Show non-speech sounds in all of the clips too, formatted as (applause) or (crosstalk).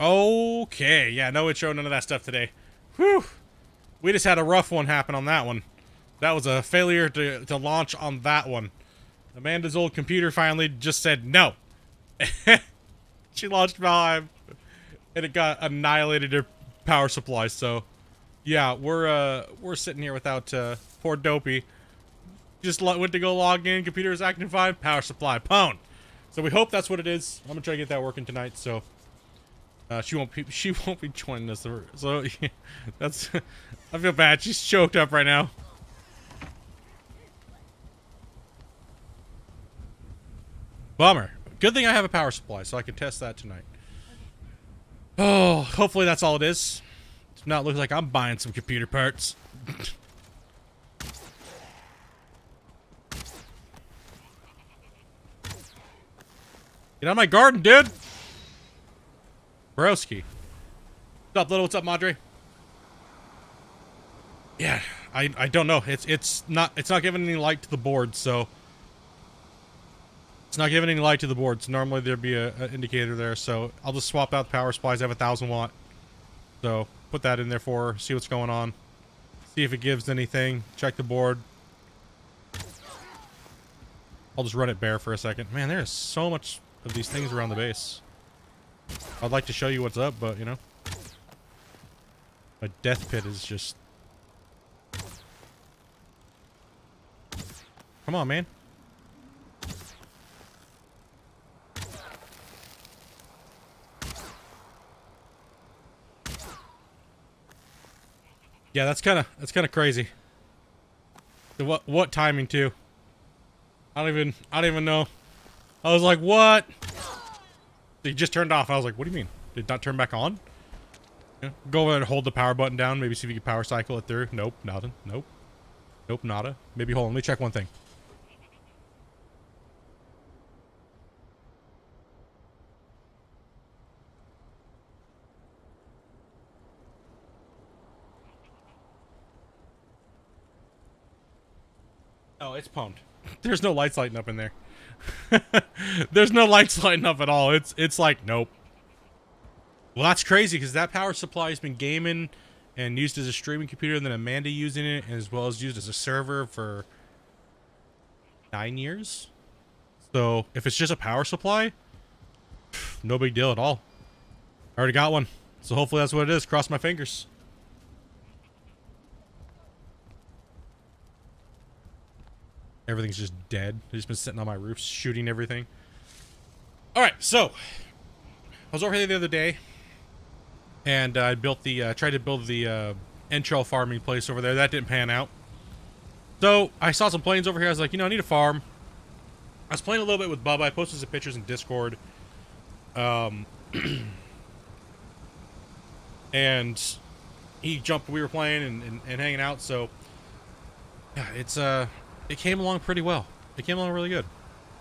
Okay, yeah, no intro, none of that stuff today. Whew. We just had a rough one happen on that one. That was a failure to, to launch on that one. Amanda's old computer finally just said no. (laughs) she launched Valheim, and it got annihilated her power supply, so... Yeah, we're, uh, we're sitting here without, uh, poor Dopey. Just went to go log in, computer is acting fine, power supply, pwn. So we hope that's what it is. I'm gonna try to get that working tonight, so... Uh, she won't be, (laughs) she won't be joining us, so yeah, (laughs) that's... I feel bad, she's choked up right now. Bummer. Good thing I have a power supply, so I can test that tonight. Oh, hopefully that's all it is. It's not looks like I'm buying some computer parts. Get out of my garden, dude! Broski. What's up, little? What's up, Madre? Yeah, I I don't know. It's it's not it's not giving any light to the board, so it's not giving any light to the boards. Normally there'd be a, a indicator there, so I'll just swap out the power supplies. I have a thousand watt, so put that in there for her, see what's going on, see if it gives anything. Check the board. I'll just run it bare for a second. Man, there's so much of these things around the base. I'd like to show you what's up, but you know, A death pit is just. Come on, man. Yeah, that's kind of that's kind of crazy. The what what timing too? I don't even I don't even know. I was like, what? He just turned off. I was like, what do you mean? Did not turn back on? Yeah. Go over and hold the power button down. Maybe see if you can power cycle it through. Nope, nothing. Nope. Nope, nada. Maybe hold on. Let me check one thing. Oh, it's pwned. (laughs) There's no lights lighting up in there. (laughs) There's no lights lighting up at all. It's it's like nope. Well, that's crazy because that power supply has been gaming and used as a streaming computer, and then Amanda using it as well as used as a server for nine years. So if it's just a power supply, no big deal at all. I already got one, so hopefully that's what it is. Cross my fingers. Everything's just dead. They've just been sitting on my roof shooting everything. Alright, so. I was over here the other day. And uh, I built the, uh, tried to build the uh, Entrail farming place over there. That didn't pan out. So, I saw some plains over here. I was like, you know, I need a farm. I was playing a little bit with Bubba. I posted some pictures in Discord. Um, (clears throat) and he jumped. We were playing and, and, and hanging out. So, yeah, it's, uh, it came along pretty well. It came along really good,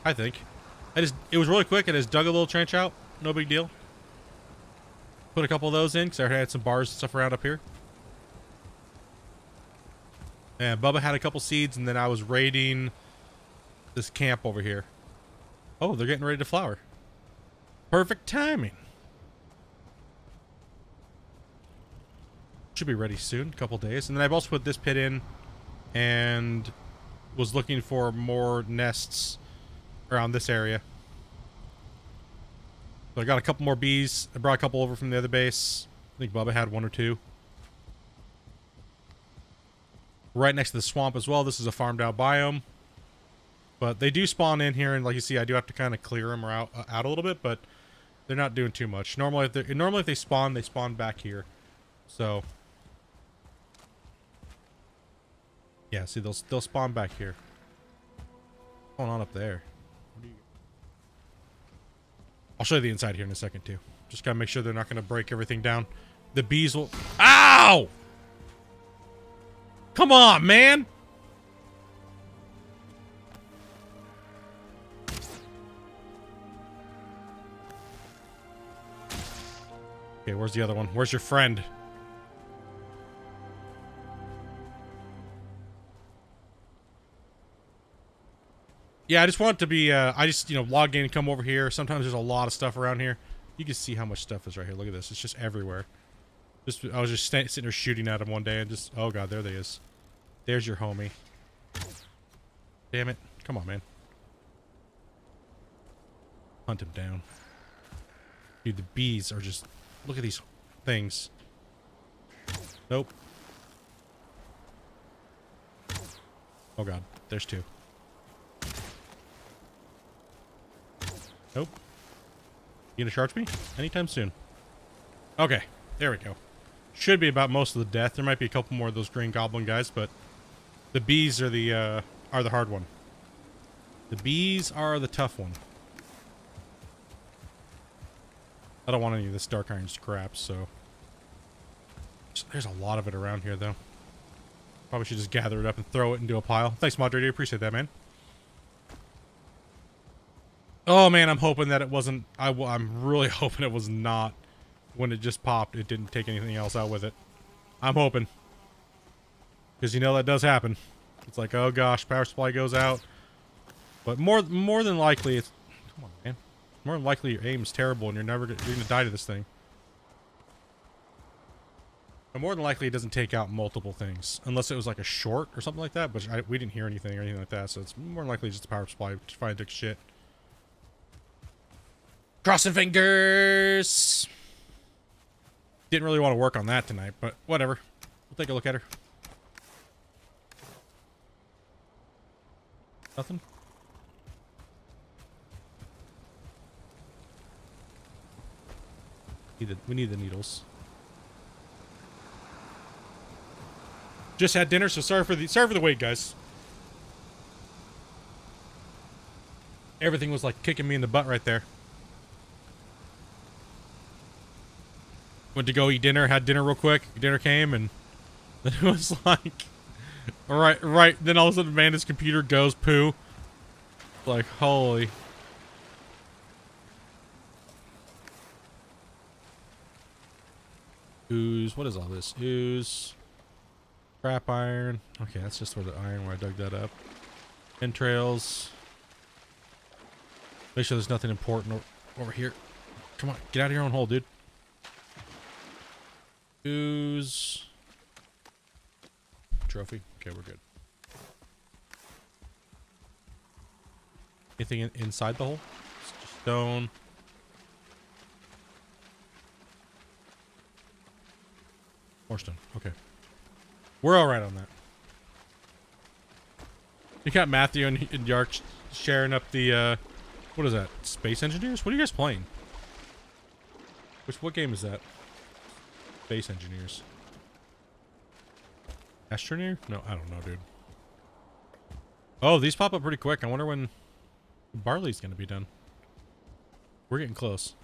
I think. I just it was really quick. I just dug a little trench out. No big deal. Put a couple of those in because I had some bars and stuff around up here. And Bubba had a couple seeds, and then I was raiding this camp over here. Oh, they're getting ready to flower. Perfect timing. Should be ready soon, a couple days. And then I've also put this pit in, and was looking for more nests around this area. So I got a couple more bees. I brought a couple over from the other base. I think Bubba had one or two. Right next to the swamp as well. This is a farmed out biome. But they do spawn in here, and like you see, I do have to kind of clear them out, uh, out a little bit, but they're not doing too much. Normally, if normally if they spawn, they spawn back here. So Yeah, see, they'll they'll spawn back here. What's going on up there? I'll show you the inside here in a second too. Just gotta make sure they're not gonna break everything down. The bees will. Ow! Come on, man! Okay, where's the other one? Where's your friend? Yeah, I just want to be, uh, I just, you know, log in and come over here. Sometimes there's a lot of stuff around here. You can see how much stuff is right here. Look at this. It's just everywhere. Just I was just sitting there shooting at him one day and just oh god, there they is. There's your homie. Damn it. Come on, man. Hunt him down. Dude, the bees are just look at these things. Nope. Oh god, there's two. Nope. You gonna charge me? Anytime soon. Okay, there we go. Should be about most of the death. There might be a couple more of those green goblin guys, but the bees are the uh, are the hard one. The bees are the tough one. I don't want any of this dark iron scrap, so there's a lot of it around here, though. Probably should just gather it up and throw it into a pile. Thanks, moderator. Appreciate that, man. Oh, man, I'm hoping that it wasn't... I, I'm really (laughs) hoping it was not. When it just popped, it didn't take anything else out with it. I'm hoping. Because you know that does happen. It's like, oh gosh, power supply goes out. But more more than likely, it's... Come on, man. More than likely your aim's terrible and you're never you're going to die to this thing. But more than likely, it doesn't take out multiple things. Unless it was like a short or something like that. But I, we didn't hear anything or anything like that. So it's more than likely just a power supply to find dick shit. Crossing fingers! Didn't really want to work on that tonight, but whatever. We'll take a look at her. Nothing? We need the needles. Just had dinner, so sorry for the sorry for the wait, guys. Everything was like kicking me in the butt right there. Went to go eat dinner, had dinner real quick. Dinner came, and (laughs) then it was like, all right. Then all of a sudden, Amanda's computer goes poo. Like, holy. Ooze. What is all this? Ooze. Scrap iron. Okay, that's just where the iron where I dug that up. Entrails. Make sure there's nothing important over here. Come on, get out of your own hole, dude. Ooze. Trophy. Okay, we're good. Anything in inside the hole? Stone. More stone. Okay. We're all right on that. You got Matthew and, and Yark sharing up the, uh, what is that? Space Engineers? What are you guys playing? Which, what game is that? Space Engineers. Astroneer? No, I don't know, dude. Oh, these pop up pretty quick. I wonder when barley's going to be done. We're getting close.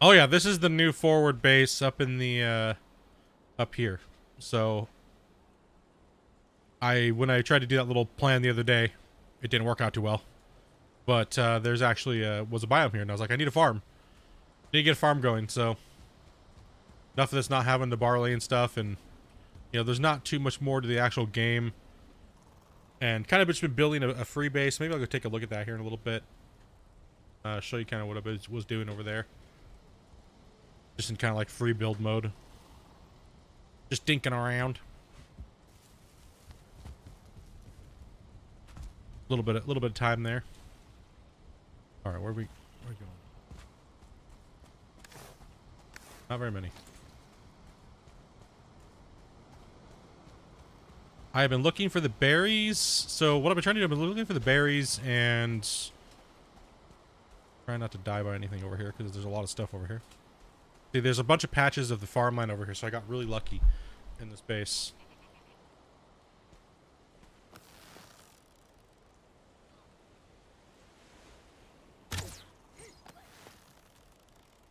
Oh yeah, this is the new forward base up in the uh up here. So I when I tried to do that little plan the other day, it didn't work out too well. But uh there's actually uh was a biome here and I was like I need a farm. Need to get a farm going, so enough of this not having the barley and stuff and you know, there's not too much more to the actual game. And kind of just been building a, a free base. Maybe I'll go take a look at that here in a little bit. Uh, show you kind of what I was doing over there. Just in kind of like free build mode. Just dinking around. A little bit, a little bit of time there. All right, where are we, where are we going? Not very many. I have been looking for the berries. So what I've been trying to do, I've been looking for the berries and trying not to die by anything over here because there's a lot of stuff over here. See, there's a bunch of patches of the farmland over here, so I got really lucky in this base.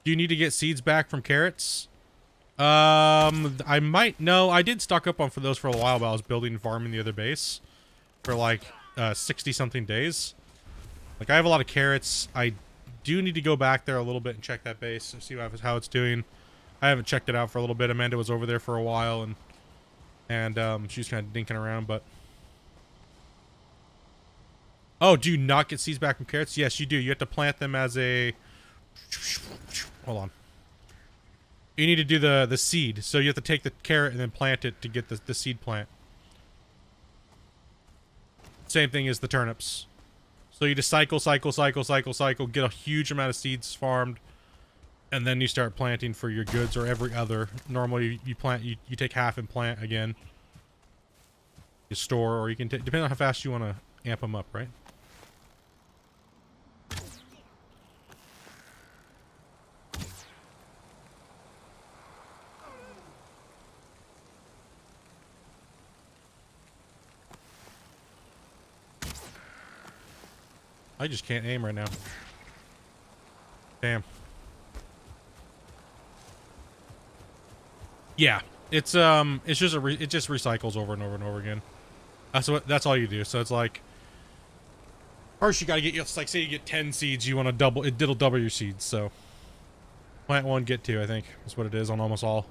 Do you need to get seeds back from carrots? Um, I might. No, I did stock up on for those for a while, while I was building and farming the other base for like uh, 60 something days. Like I have a lot of carrots. I do need to go back there a little bit and check that base and see how it's doing. I haven't checked it out for a little bit. Amanda was over there for a while and and um, she's kind of dinking around, but Oh, do you not get seeds back from carrots? Yes, you do. You have to plant them as a... Hold on. You need to do the, the seed. So you have to take the carrot and then plant it to get the, the seed plant. Same thing as the turnips. So you just cycle, cycle, cycle, cycle, cycle, get a huge amount of seeds farmed, and then you start planting for your goods or every other. Normally you plant, you, you take half and plant again. You store, or you can, depending on how fast you want to amp them up, right? I just can't aim right now. Damn. Yeah, it's um, it's just a it just recycles over and over and over again. That's what that's all you do. So it's like first you gotta get it's like say you get ten seeds, you want to double it. It'll double your seeds. So plant one, get two. I think that's what it is on almost all.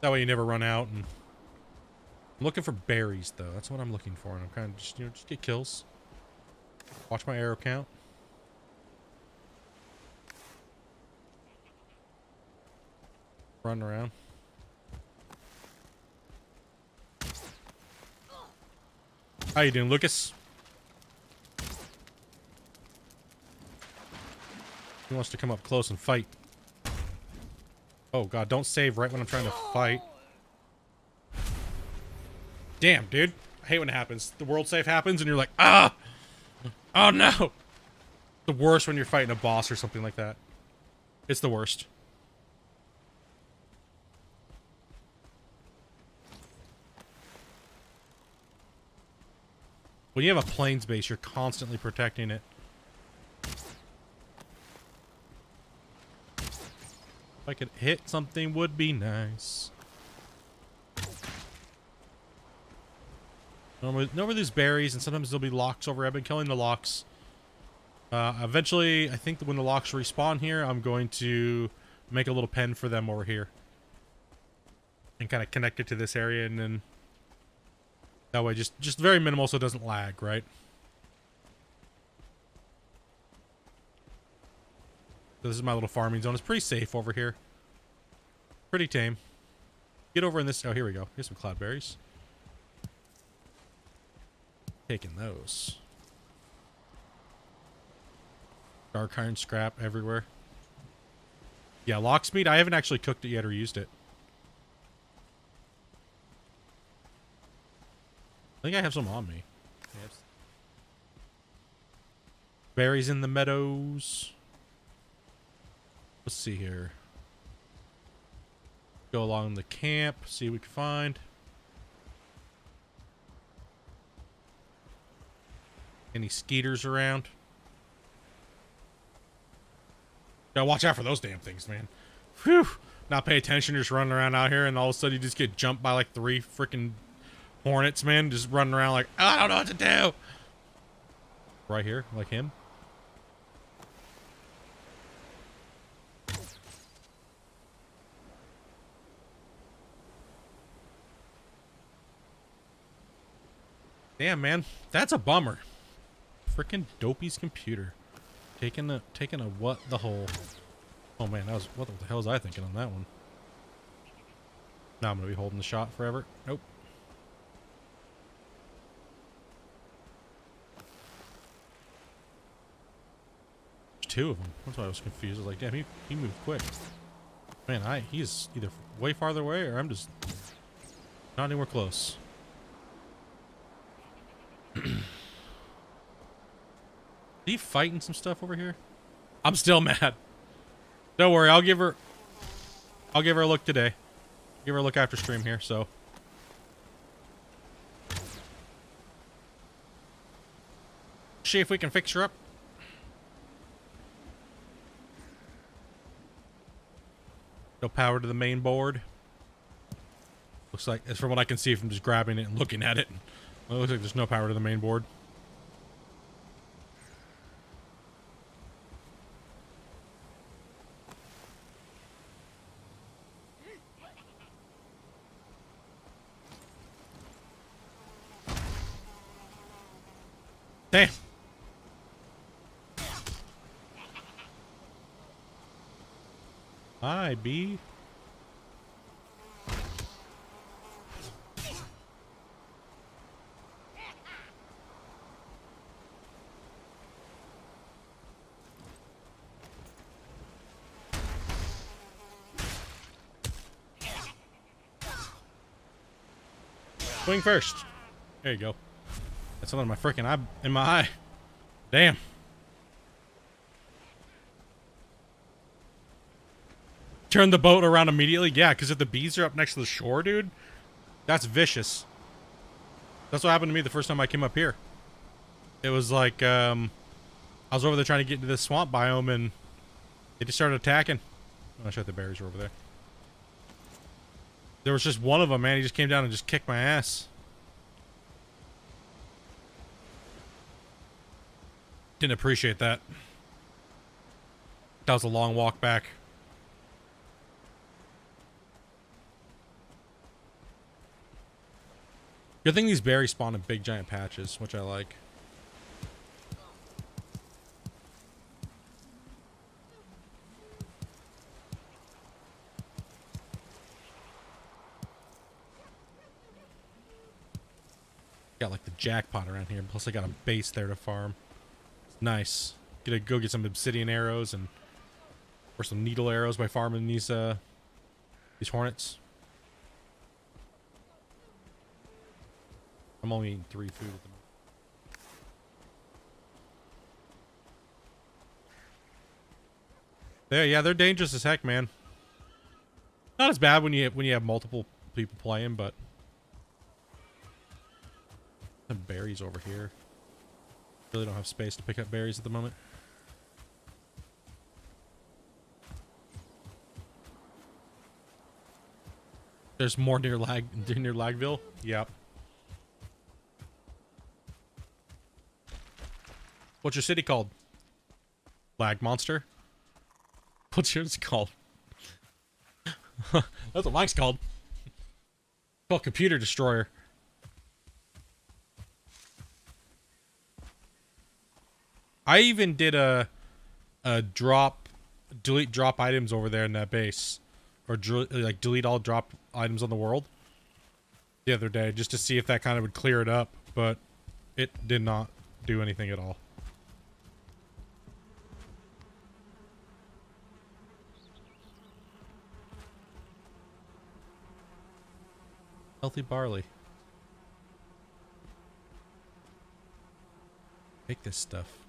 That way you never run out and I'm looking for berries, though. That's what I'm looking for. And I'm kind of just, you know, just get kills. Watch my arrow count. Run around. How you doing, Lucas? He wants to come up close and fight. Oh god, don't save right when I'm trying to fight. Damn, dude. I hate when it happens. The world save happens and you're like, ah! Oh no! The worst when you're fighting a boss or something like that. It's the worst. When you have a plains base, you're constantly protecting it. If I could hit something would be nice. Normally, normally there's berries, and sometimes there'll be Lox over. I've been killing the Lox. Uh, eventually, I think when the Lox respawn here, I'm going to make a little pen for them over here. And kind of connect it to this area, and then... That way, just, just very minimal so it doesn't lag, right? This is my little farming zone. It's pretty safe over here. Pretty tame. Get over in this... Oh, here we go. Here's some cloudberries. Taking those. Dark iron scrap everywhere. Yeah, Lox meat. I haven't actually cooked it yet or used it. I think I have some on me. Yes. Berries in the meadows. Let's see here. Go along the camp, see what we can find. Any skeeters around? Gotta watch out for those damn things, man. Whew. Not pay attention, just running around out here, and all of a sudden you just get jumped by like three freaking hornets, man. Just running around like, I don't know what to do. Right here, like him. Damn, man. That's a bummer. Freaking Dopey's computer. Taking a taking a what the hole. Oh man, that was what the hell was I thinking on that one? Now I'm gonna be holding the shot forever. Nope. There's two of them. That's why I was confused. I was like, damn, he, he moved quick. Man, I he's either way farther away or I'm just not anywhere close. He fighting some stuff over here? I'm still (laughs) mad. Don't worry, I'll give her... I'll give her a look today. Give her a look after stream here, so... See if we can fix her up. No power to the main board. Looks like, as from what I can see from just grabbing it and looking at it. It looks like there's no power to the main board. Damn. Hi, B. Swing first. There you go. That's something in my freaking eye in my eye. Damn. Turn the boat around immediately? Yeah, because if the bees are up next to the shore, dude, that's vicious. That's what happened to me the first time I came up here. It was like, um, I was over there trying to get into this swamp biome and they just started attacking. Oh, shut the berries were over there. There was just one of them, man. He just came down and just kicked my ass. Didn't appreciate that. That was a long walk back. Good thing these berries spawn in big giant patches, which I like. Got like the jackpot around here. Plus I got a base there to farm. Nice. Gonna go get some obsidian arrows and or some needle arrows by farming these uh these hornets. I'm only eating three food at the moment. Yeah, yeah, they're dangerous as heck, man. Not as bad when you when you have multiple people playing, but some berries over here. Really don't have space to pick up berries at the moment. There's more near lag (laughs) near Lagville. Yep. What's your city called? Lag monster. (laughs) What's yours called? (laughs) That's what mine's called. It's called computer destroyer. I even did a a drop delete drop items over there in that base or like delete all drop items on the world the other day just to see if that kind of would clear it up, but it did not do anything at all. Healthy barley. Make this stuff.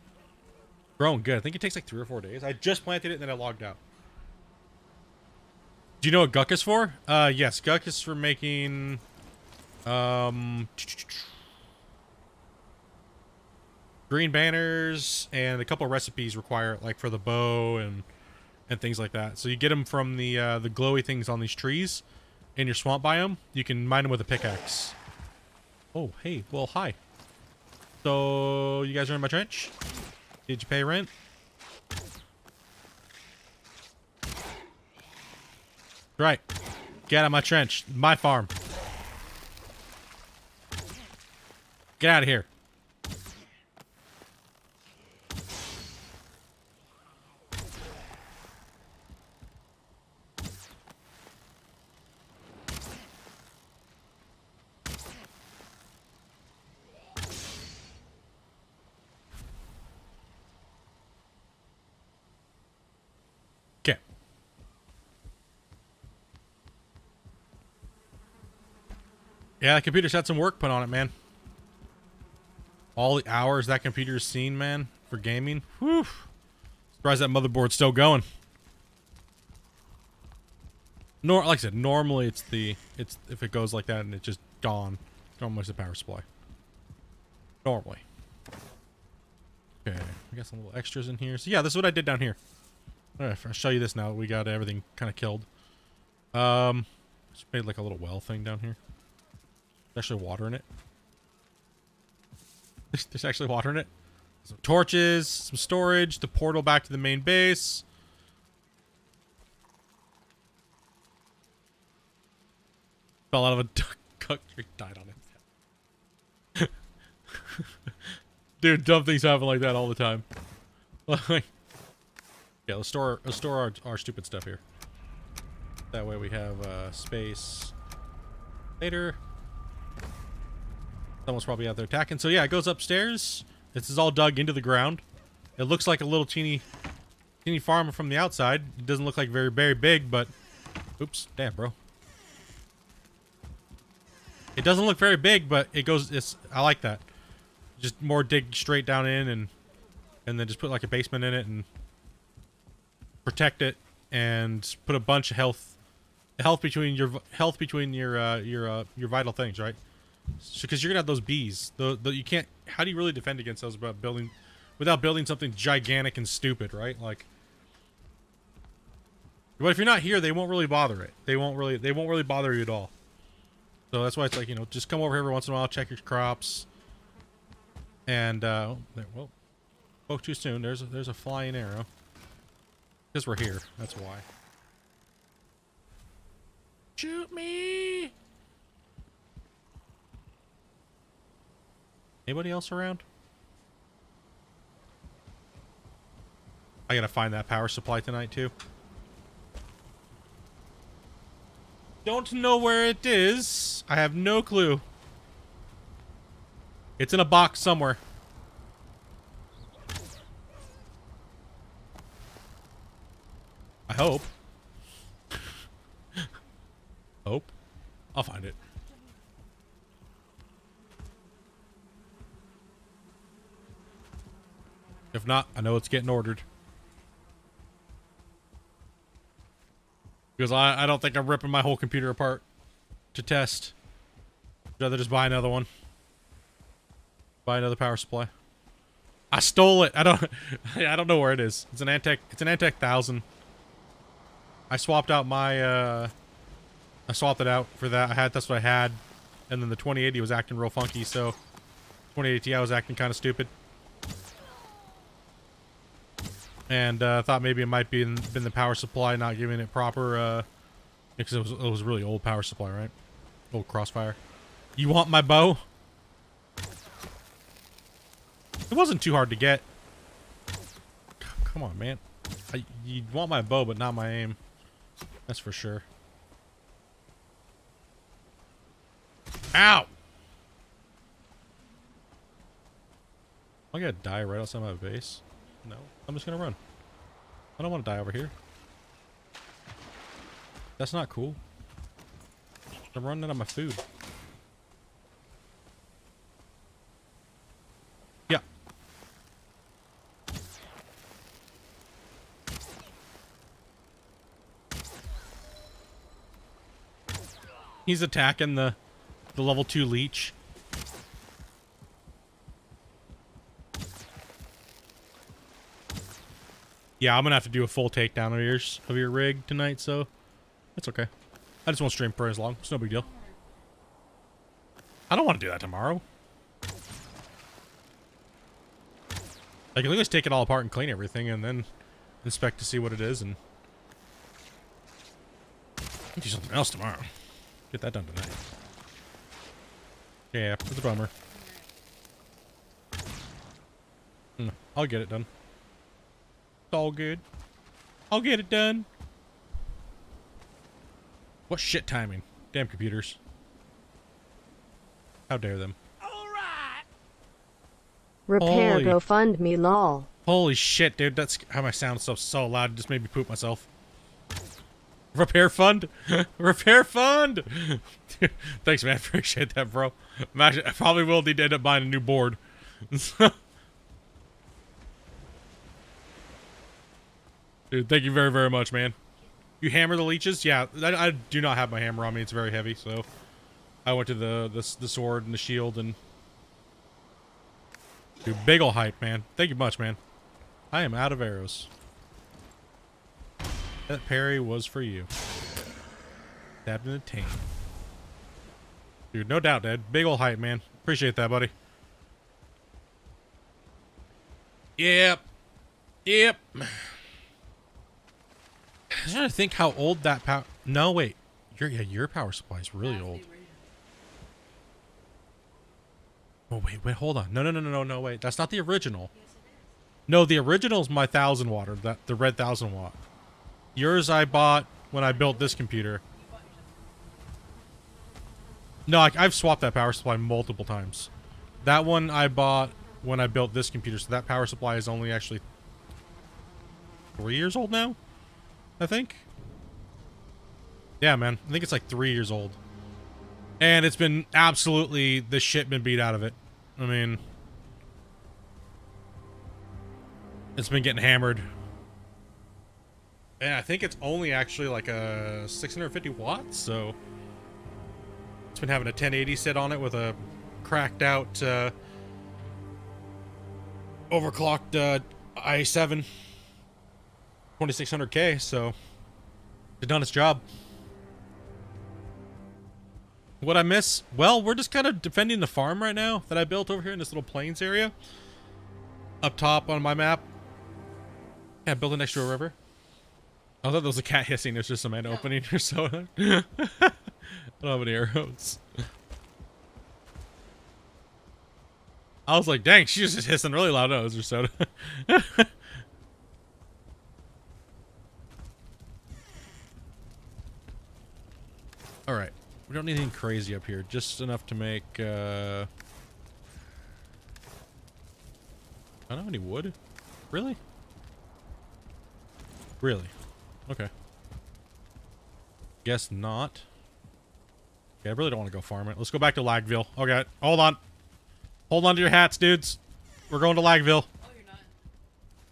Growing good. I think it takes like three or four days. I just planted it and then I logged out. Do you know what Guck is for? Uh, yes. Guck is for making... Um... Green banners and a couple recipes require like for the bow and and things like that. So you get them from the uh, the glowy things on these trees in your swamp biome, you can mine them with a pickaxe. Oh, hey. Well, hi. So, you guys are in my trench? Did you pay rent? Right. Get out of my trench. My farm. Get out of here. Yeah, the computer's had some work put on it, man. All the hours that computer's seen, man, for gaming. Whew. Surprised that motherboard's still going. Nor, like I said, normally it's the, it's if it goes like that and it's just gone. It's the power supply. Normally. Okay, we got some little extras in here. So yeah, this is what I did down here. Alright, I'll show you this now. We got everything kind of killed. Um, just made like a little well thing down here actually water in it. (laughs) There's, there's actually water in it. Some torches, some storage, the portal back to the main base. Fell out of a (laughs) duck, duck died on it. (laughs) Dude, dumb things happen like that all the time. Yeah, let's store let's store our, our stupid stuff here. That way we have uh, space later. Someone's probably out there attacking. So yeah, it goes upstairs. This is all dug into the ground. It looks like a little teeny, teeny farm from the outside. It doesn't look like very, very big, but... Oops, damn, bro. It doesn't look very big, but it goes, it's, I like that. Just more dig straight down in and, and then just put like a basement in it and protect it and put a bunch of health, health between your, health between your, uh, your, uh, your vital things, right? Because you're gonna have those bees. The, the, you can't, how do you really defend against those about building, without building something gigantic and stupid, right? Like, but if you're not here, they won't really bother it. They won't really, they won't really bother you at all. So that's why it's like, you know, just come over here every once in a while, check your crops. And, uh, oh, there, well, spoke too soon. There's a, there's a flying arrow. Because we're here. That's why. Shoot me! Anybody else around? I gotta find that power supply tonight, too. Don't know where it is. I have no clue. It's in a box somewhere. I hope. (laughs) hope. I'll find it. If not, I know it's getting ordered. Because I, I don't think I'm ripping my whole computer apart to test. I'd rather just buy another one. Buy another power supply. I stole it. I don't (laughs) I don't know where it is. It's an Antec it's an Antec 1000. I swapped out my uh I swapped it out for that. I had that's what I had. And then the 2080 was acting real funky, so 2080 Ti was acting kind of stupid. And uh, thought maybe it might be in, been the power supply not giving it proper uh because it was it was really old power supply right? Old crossfire. You want my bow? It wasn't too hard to get. Come on man. I, you want my bow but not my aim. That's for sure. Ow! I gotta die right outside my base? No. I'm just gonna run. I don't want to die over here. That's not cool. I'm running out of my food. Yeah. He's attacking the the level 2 leech. Yeah, I'm gonna have to do a full takedown of yours of your rig tonight, so that's okay. I just won't stream for as long. It's no big deal. I don't want to do that tomorrow. I can at least take it all apart and clean everything and then inspect to see what it is and do something else tomorrow. Get that done tonight. Yeah, it's a bummer. Hmm, I'll get it done. It's all good. I'll get it done. What shit timing? Damn computers. How dare them. Alright. Repair Holy- GoFundMe lol. Holy shit, dude. That's how my sound stuff's so loud. It just made me poop myself. Repair fund? (laughs) Repair fund! (laughs) Thanks, man. (laughs) Appreciate that, bro. I'm I probably will need to end up buying a new board. Dude, thank you very, very much, man. You hammer the leeches? Yeah, I, I do not have my hammer on me. It's very heavy, so I went to the the, the sword and the shield and dude, big ol' hype, man. Thank you much, man. I am out of arrows. That parry was for you. Stabbed in the taint. Dude, no doubt, Dad. Big ol' hype, man. Appreciate that, buddy. Yep. Yep. I'm trying to think how old that power. No, wait. Your yeah, your power supply is really old. Oh wait, wait, hold on. No, no, no, no, no, no. Wait, that's not the original. No, the original is my thousand watt, that the red thousand watt. Yours I bought when I built this computer. No, I, I've swapped that power supply multiple times. That one I bought when I built this computer, so that power supply is only actually three years old now. I think. Yeah, man. I think it's like three years old. And it's been absolutely the shit been beat out of it. I mean, it's been getting hammered. And I think it's only actually like a 650 watts, so it's been having a 1080 set on it with a cracked out uh, overclocked uh, i7 2600K, so it's done its job. What I miss? Well, we're just kind of defending the farm right now that I built over here in this little plains area. Up top on my map. Yeah, built it next to a river. I thought there was a cat hissing. There's just a man opening or soda. (laughs) I don't have any arrows. I was like, dang, she's just hissing really loud. No, was her soda. (laughs) All right. We don't need anything crazy up here. Just enough to make, uh... I don't have any wood. Really? Really? Okay. Guess not. Okay, I really don't want to go farm it. Let's go back to Lagville. Okay, hold on. Hold on to your hats, dudes. We're going to Lagville. Oh, you're not.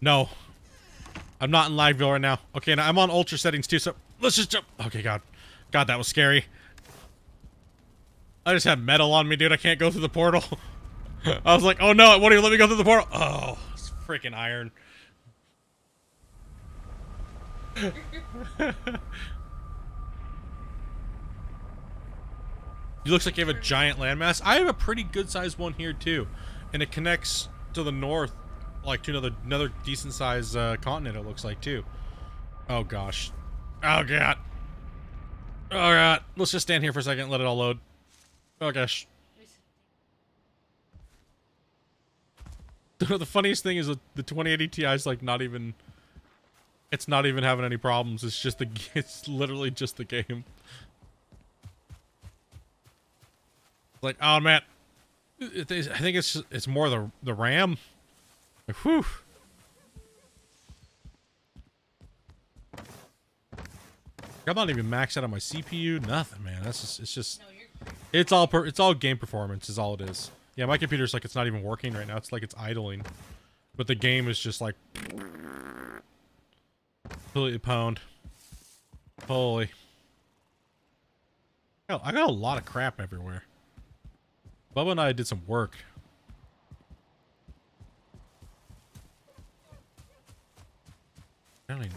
No. I'm not in Lagville right now. Okay, now I'm on ultra settings too, so let's just jump. Okay, God. God, that was scary. I just have metal on me, dude. I can't go through the portal. (laughs) I was like, oh no, it won't even let me go through the portal. Oh, it's freaking iron. (laughs) It looks like you have a giant landmass. I have a pretty good sized one here too, and it connects to the north, like to another another decent sized uh, continent. It looks like too. Oh gosh. Oh god. Oh god. Let's just stand here for a second. Let it all load. Oh gosh. (laughs) the funniest thing is that the 2080 Ti is like not even. It's not even having any problems. It's just the. (laughs) It's literally just the game. Like, oh man, I think it's it's more the the RAM. Like, whew. I'm not even maxed out on my CPU. Nothing, man. That's just it's just it's all per, it's all game performance is all it is. Yeah, my computer's like it's not even working right now. It's like it's idling, but the game is just like completely pwned. Holy. Oh, I got a lot of crap everywhere. Bubba and I did some work. Even...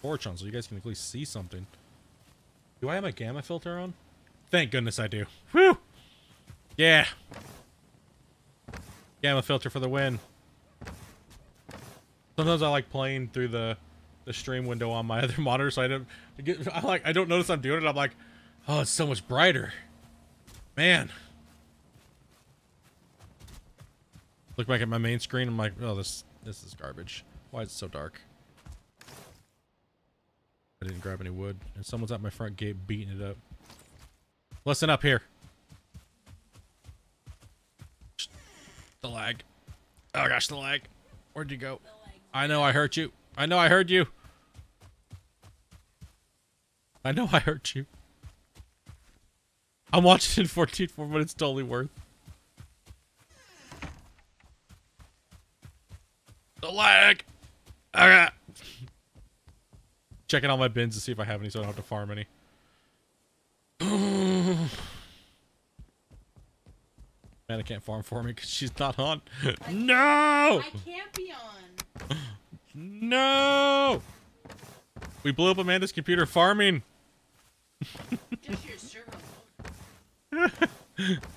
Torch on so you guys can at least see something. Do I have my gamma filter on? Thank goodness I do. Whew! Yeah! Gamma filter for the win. Sometimes I like playing through the the stream window on my (laughs) other monitor, so I don't I get I like I don't notice I'm doing it. I'm like, oh, it's so much brighter. Man. Look back at my main screen. I'm like, oh, this this is garbage. Why is it so dark? I didn't grab any wood, and someone's at my front gate beating it up. Listen up here. The lag. Oh gosh, the lag. Where'd you go? I know I hurt you. I know I heard you. I know I hurt you. I'm watching it in 14.4, but it's totally worth. The lag. Okay. Checking all my bins to see if I have any, so I don't have to farm any. (sighs) Man, I can't farm for me because she's not on. (laughs) no! I can't be on. (laughs) No! We blew up Amanda's computer farming. Just your server mode. (laughs)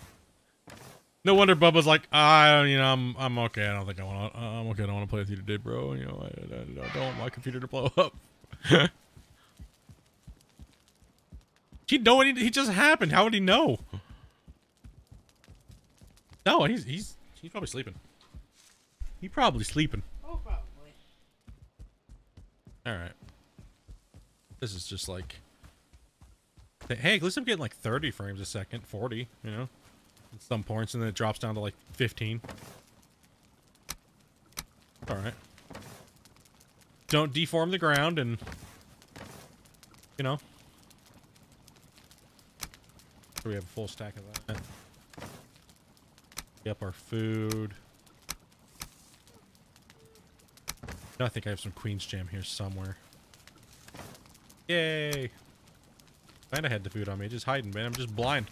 No wonder Bubba's like, ah, you know, I'm, I'm okay. I don't think I want to. I'm okay. I don't want to play with you today, bro. You know, I, I, I don't want my computer to blow up. (laughs) he know what he, he just happened. How would he know? No, he's he's he's probably sleeping. He probably sleeping. Oh, probably. All right. This is just like. Hey, at least I'm getting like 30 frames a second, 40, you know, at some points, and then it drops down to like 15. All right. Don't deform the ground, and you know. We have a full stack of that. Yep, our food. I think I have some Queen's Jam here somewhere. Yay! Kinda had the food on me, just hiding, man. I'm just blind.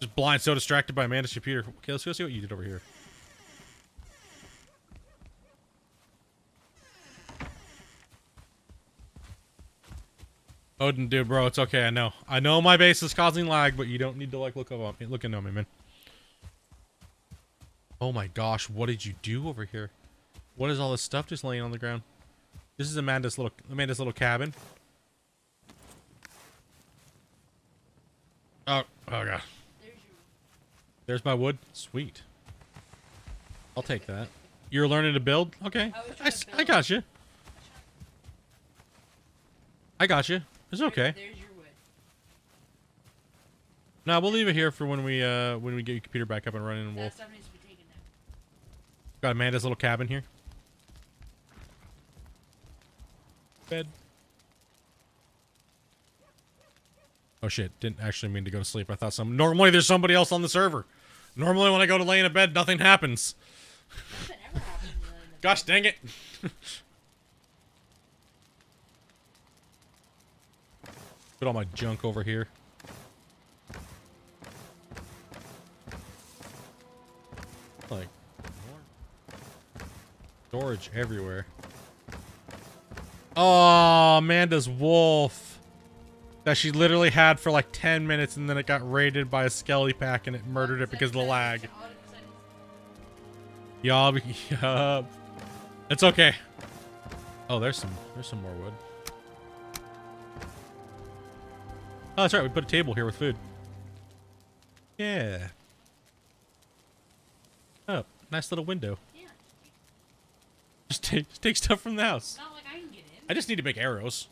Just blind, so distracted by Amanda's computer. Okay, let's go see what you did over here. Odin, dude, bro, it's okay. I know. I know my base is causing lag, but you don't need to like look up on me, look into me, man. Oh my gosh, what did you do over here? What is all this stuff just laying on the ground? This is Amanda's little Amanda's little cabin. Oh, oh god. There's my wood. Sweet. I'll take that. You're learning to build? Okay. I I, s- I got you. I got you. It's okay. There's your wood. No, we'll leave it here for when we uh when we get your computer back up and running and we'll That stuff needs to be taken down. got Amanda's little cabin here. Bed. Oh shit, didn't actually mean to go to sleep. I thought some normally there's somebody else on the server. Normally when I go to lay in a bed, nothing happens. Nothing ever happens Gosh dang it. (laughs) Put all my junk over here. Like storage everywhere. Oh, Amanda's wolf. That she literally had for like 10 minutes and then it got raided by a skelly pack and it murdered it because of the lag. Yup, (laughs) yup. It's okay. Oh, there's some there's some more wood. Oh, that's right. We put a table here with food. Yeah. Oh, nice little window. Yeah. Just take just take stuff from the house. Not like I can get in. I just need to make arrows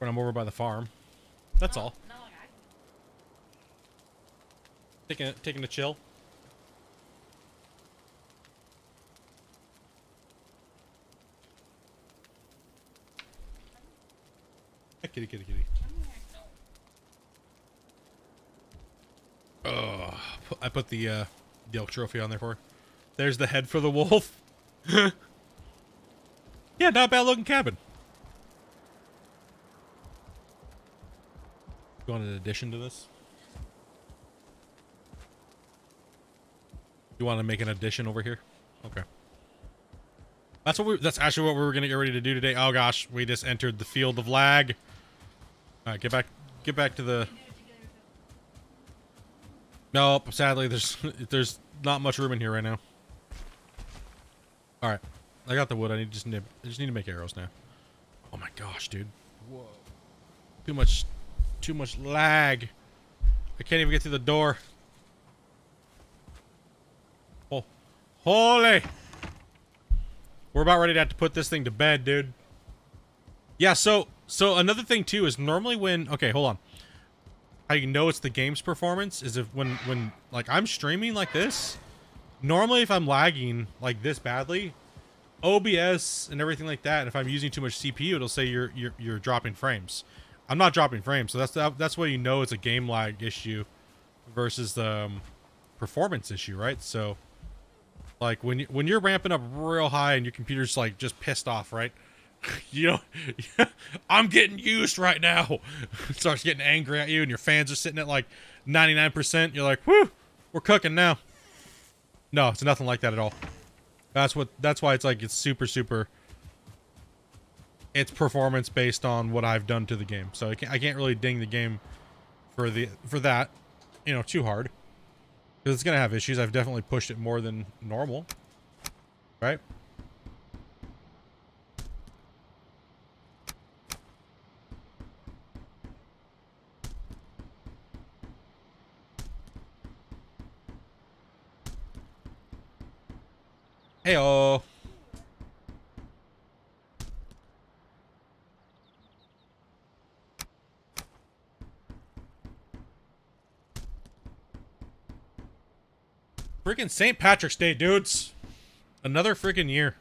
when I'm over by the farm. That's Not- all. Not like I can. Taking a, taking a chill. Kitty, kitty, kitty. Oh, I put the uh, the elk trophy on there for. her. There's the head for the wolf. (laughs) yeah, not bad looking cabin. You want an addition to this? You want to make an addition over here? Okay. That's what we. That's actually what we were gonna get ready to do today. Oh gosh, we just entered the field of lag. All right, get back. Get back to the. Nope. Sadly, there's (laughs) there's not much room in here right now. All right, I got the wood. I need just need I just need to make arrows now. Oh my gosh, dude. Whoa. Too much, too much lag. I can't even get through the door. Oh, holy! We're about ready to have to put this thing to bed, dude. Yeah. So so another thing too is normally when okay, hold on. How you know it's the game's performance is if when when like I'm streaming like this. Normally, if I'm lagging like this badly, OBS and everything like that, and if I'm using too much CPU, it'll say you're you're you're dropping frames. I'm not dropping frames, so that's that, that's why you know it's a game lag issue versus the um, performance issue, right? So, like when you when you're ramping up real high and your computer's like just pissed off, right? (laughs) you know, (laughs) I'm getting used right now. (laughs) Starts getting angry at you, and your fans are sitting at like 99%. You're like, whew, we're cooking now. No, it's nothing like that at all. That's what. That's why it's like it's super super. It's performance based on what I've done to the game, so I can't, I can't really ding the game for the for that, you know, too hard. Because it's gonna have issues. I've definitely pushed it more than normal, right? Heyo. Freaking St. Patrick's Day, dudes. Another freaking year.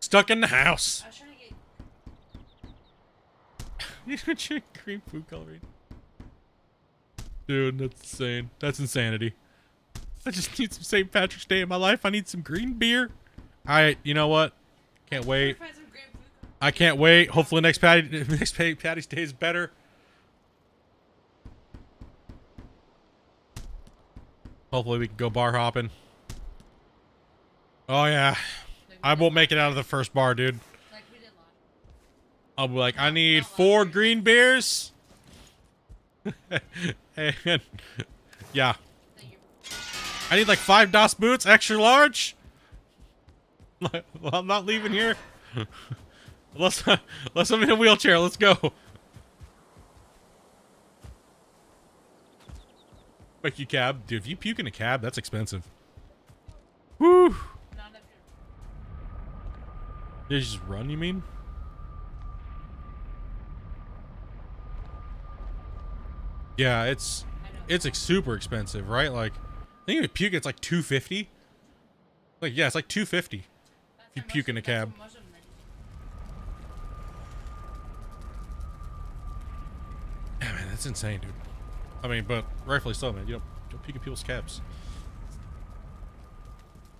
Stuck in the house. I was trying to get. (laughs) Green food coloring. Dude, that's insane. That's insanity. I just need some St. Patrick's Day in my life. I need some green beer. Alright, you know what? Can't wait. Find some great food. I can't wait. Hopefully next Patty (laughs) next Patty's Day is better. Hopefully we can go bar hopping. Oh yeah. I won't make it out of the first bar, dude. Like we did last. I'll be like, I need four green beers. (laughs) and yeah. I need like five DOS boots, extra large. well, (laughs) I'm not leaving here. (laughs) unless, unless (laughs) I'm in a wheelchair. Let's go. Make you cab. Dude, if you puke in a cab, that's expensive. Woo. Did you just run, you mean? Yeah, it's it's like super expensive, right? Like I think if you puke it's like 250. Like yeah, it's like 250. That's you puke in a cab. what most of them are. Yeah, man, that's insane, dude. I mean, but rightfully so, man. You don't, don't puke in people's cabs.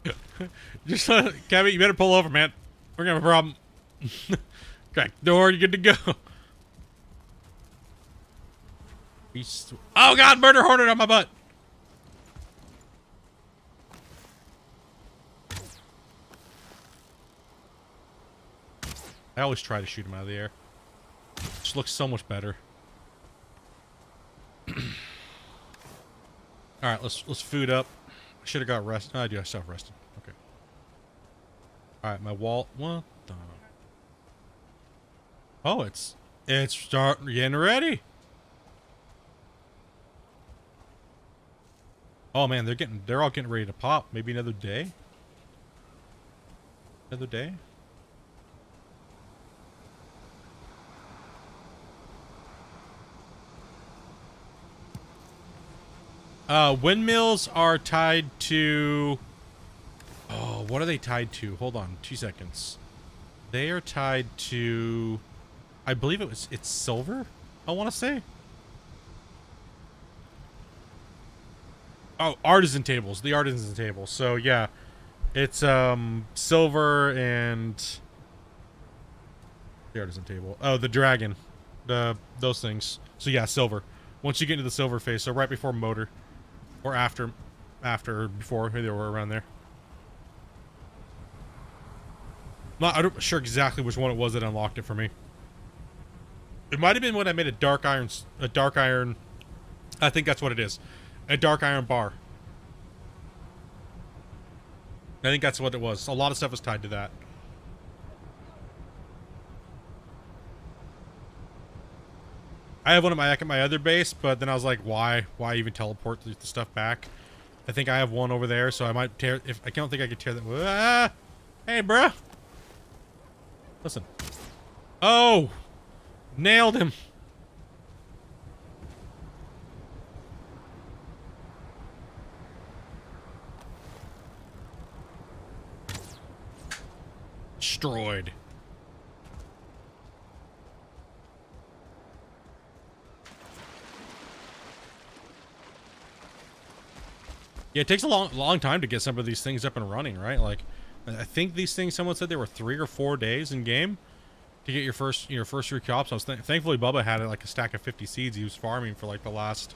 (laughs) Just, uh, Cabby, you better pull over, man. We're gonna have a problem. (laughs) Crack the door, you're good to go. (laughs) Oh god, murder hornet on my butt. I always try to shoot him out of the air. Just looks so much better. (clears throat) All right, let's let's food up. I should have got rest. I do. I self rested. Okay. All right, my wall. What the? Oh, it's it's start getting ready. Oh man, they're getting they're all getting ready to pop. Maybe another day. Another day. Uh, windmills are tied to. Oh, what are they tied to? Hold on, two seconds. They are tied to. I believe it was. It's silver. I want to say. Oh, artisan tables. The artisan table. So yeah, it's um silver and the artisan table. Oh, the dragon, the those things. So yeah, silver. Once you get into the silver phase, so right before Moder, or after, after or before they were around there. Not I'm not sure exactly which one it was that unlocked it for me. It might have been when I made a dark iron, a dark iron. I think that's what it is, a dark iron bar. I think that's what it was. A lot of stuff was tied to that. I have one at my at my other base, but then I was like, why? Why even teleport the, the stuff back? I think I have one over there, so I might tear. If I don't think I could tear that. Ah! Hey, bruh. Listen. Oh, nailed him. Destroyed. Yeah, it takes a long, long time to get some of these things up and running, right? Like, I think these things. Someone said they were three or four days in game to get your first, your first three crops. I was th- thankfully Bubba had like a stack of fifty seeds. He was farming for like the last.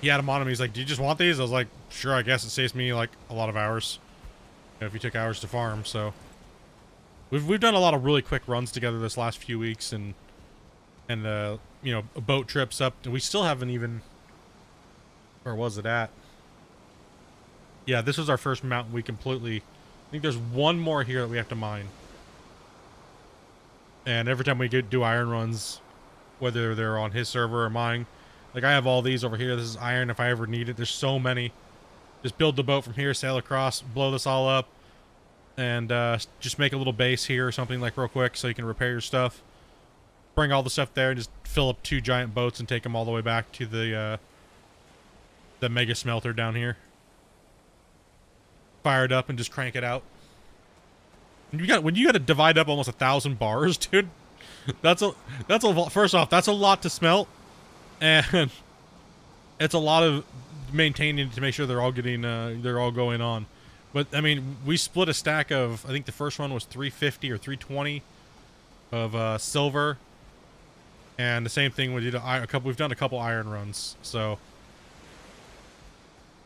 He had them on him. He's like, "Do you just want these?" I was like, "Sure, I guess it saves me like a lot of hours, you know, if you took hours to farm." So, we've we've done a lot of really quick runs together this last few weeks, and and uh, you know, boat trips up, and we still haven't even. Where was it at? Yeah, this was our first mountain we completely. I think there's one more here that we have to mine. And every time we get, do iron runs, whether they're on his server or mine, like I have all these over here. This is iron if I ever need it. There's so many. Just build the boat from here, sail across, blow this all up, and uh, just make a little base here or something like real quick so you can repair your stuff. Bring all the stuff there and just fill up two giant boats and take them all the way back to the uh, the mega smelter down here. Fire it up and just crank it out. And you got when you got to divide up almost a thousand bars, (laughs) dude. That's a that's a. First off, that's a lot to smelt, and (laughs) it's a lot of maintaining to make sure they're all getting uh, they're all going on. But I mean, we split a stack of I think the first one was 350 or 320 of uh, silver, and the same thing we did a couple. We've done a couple iron runs, so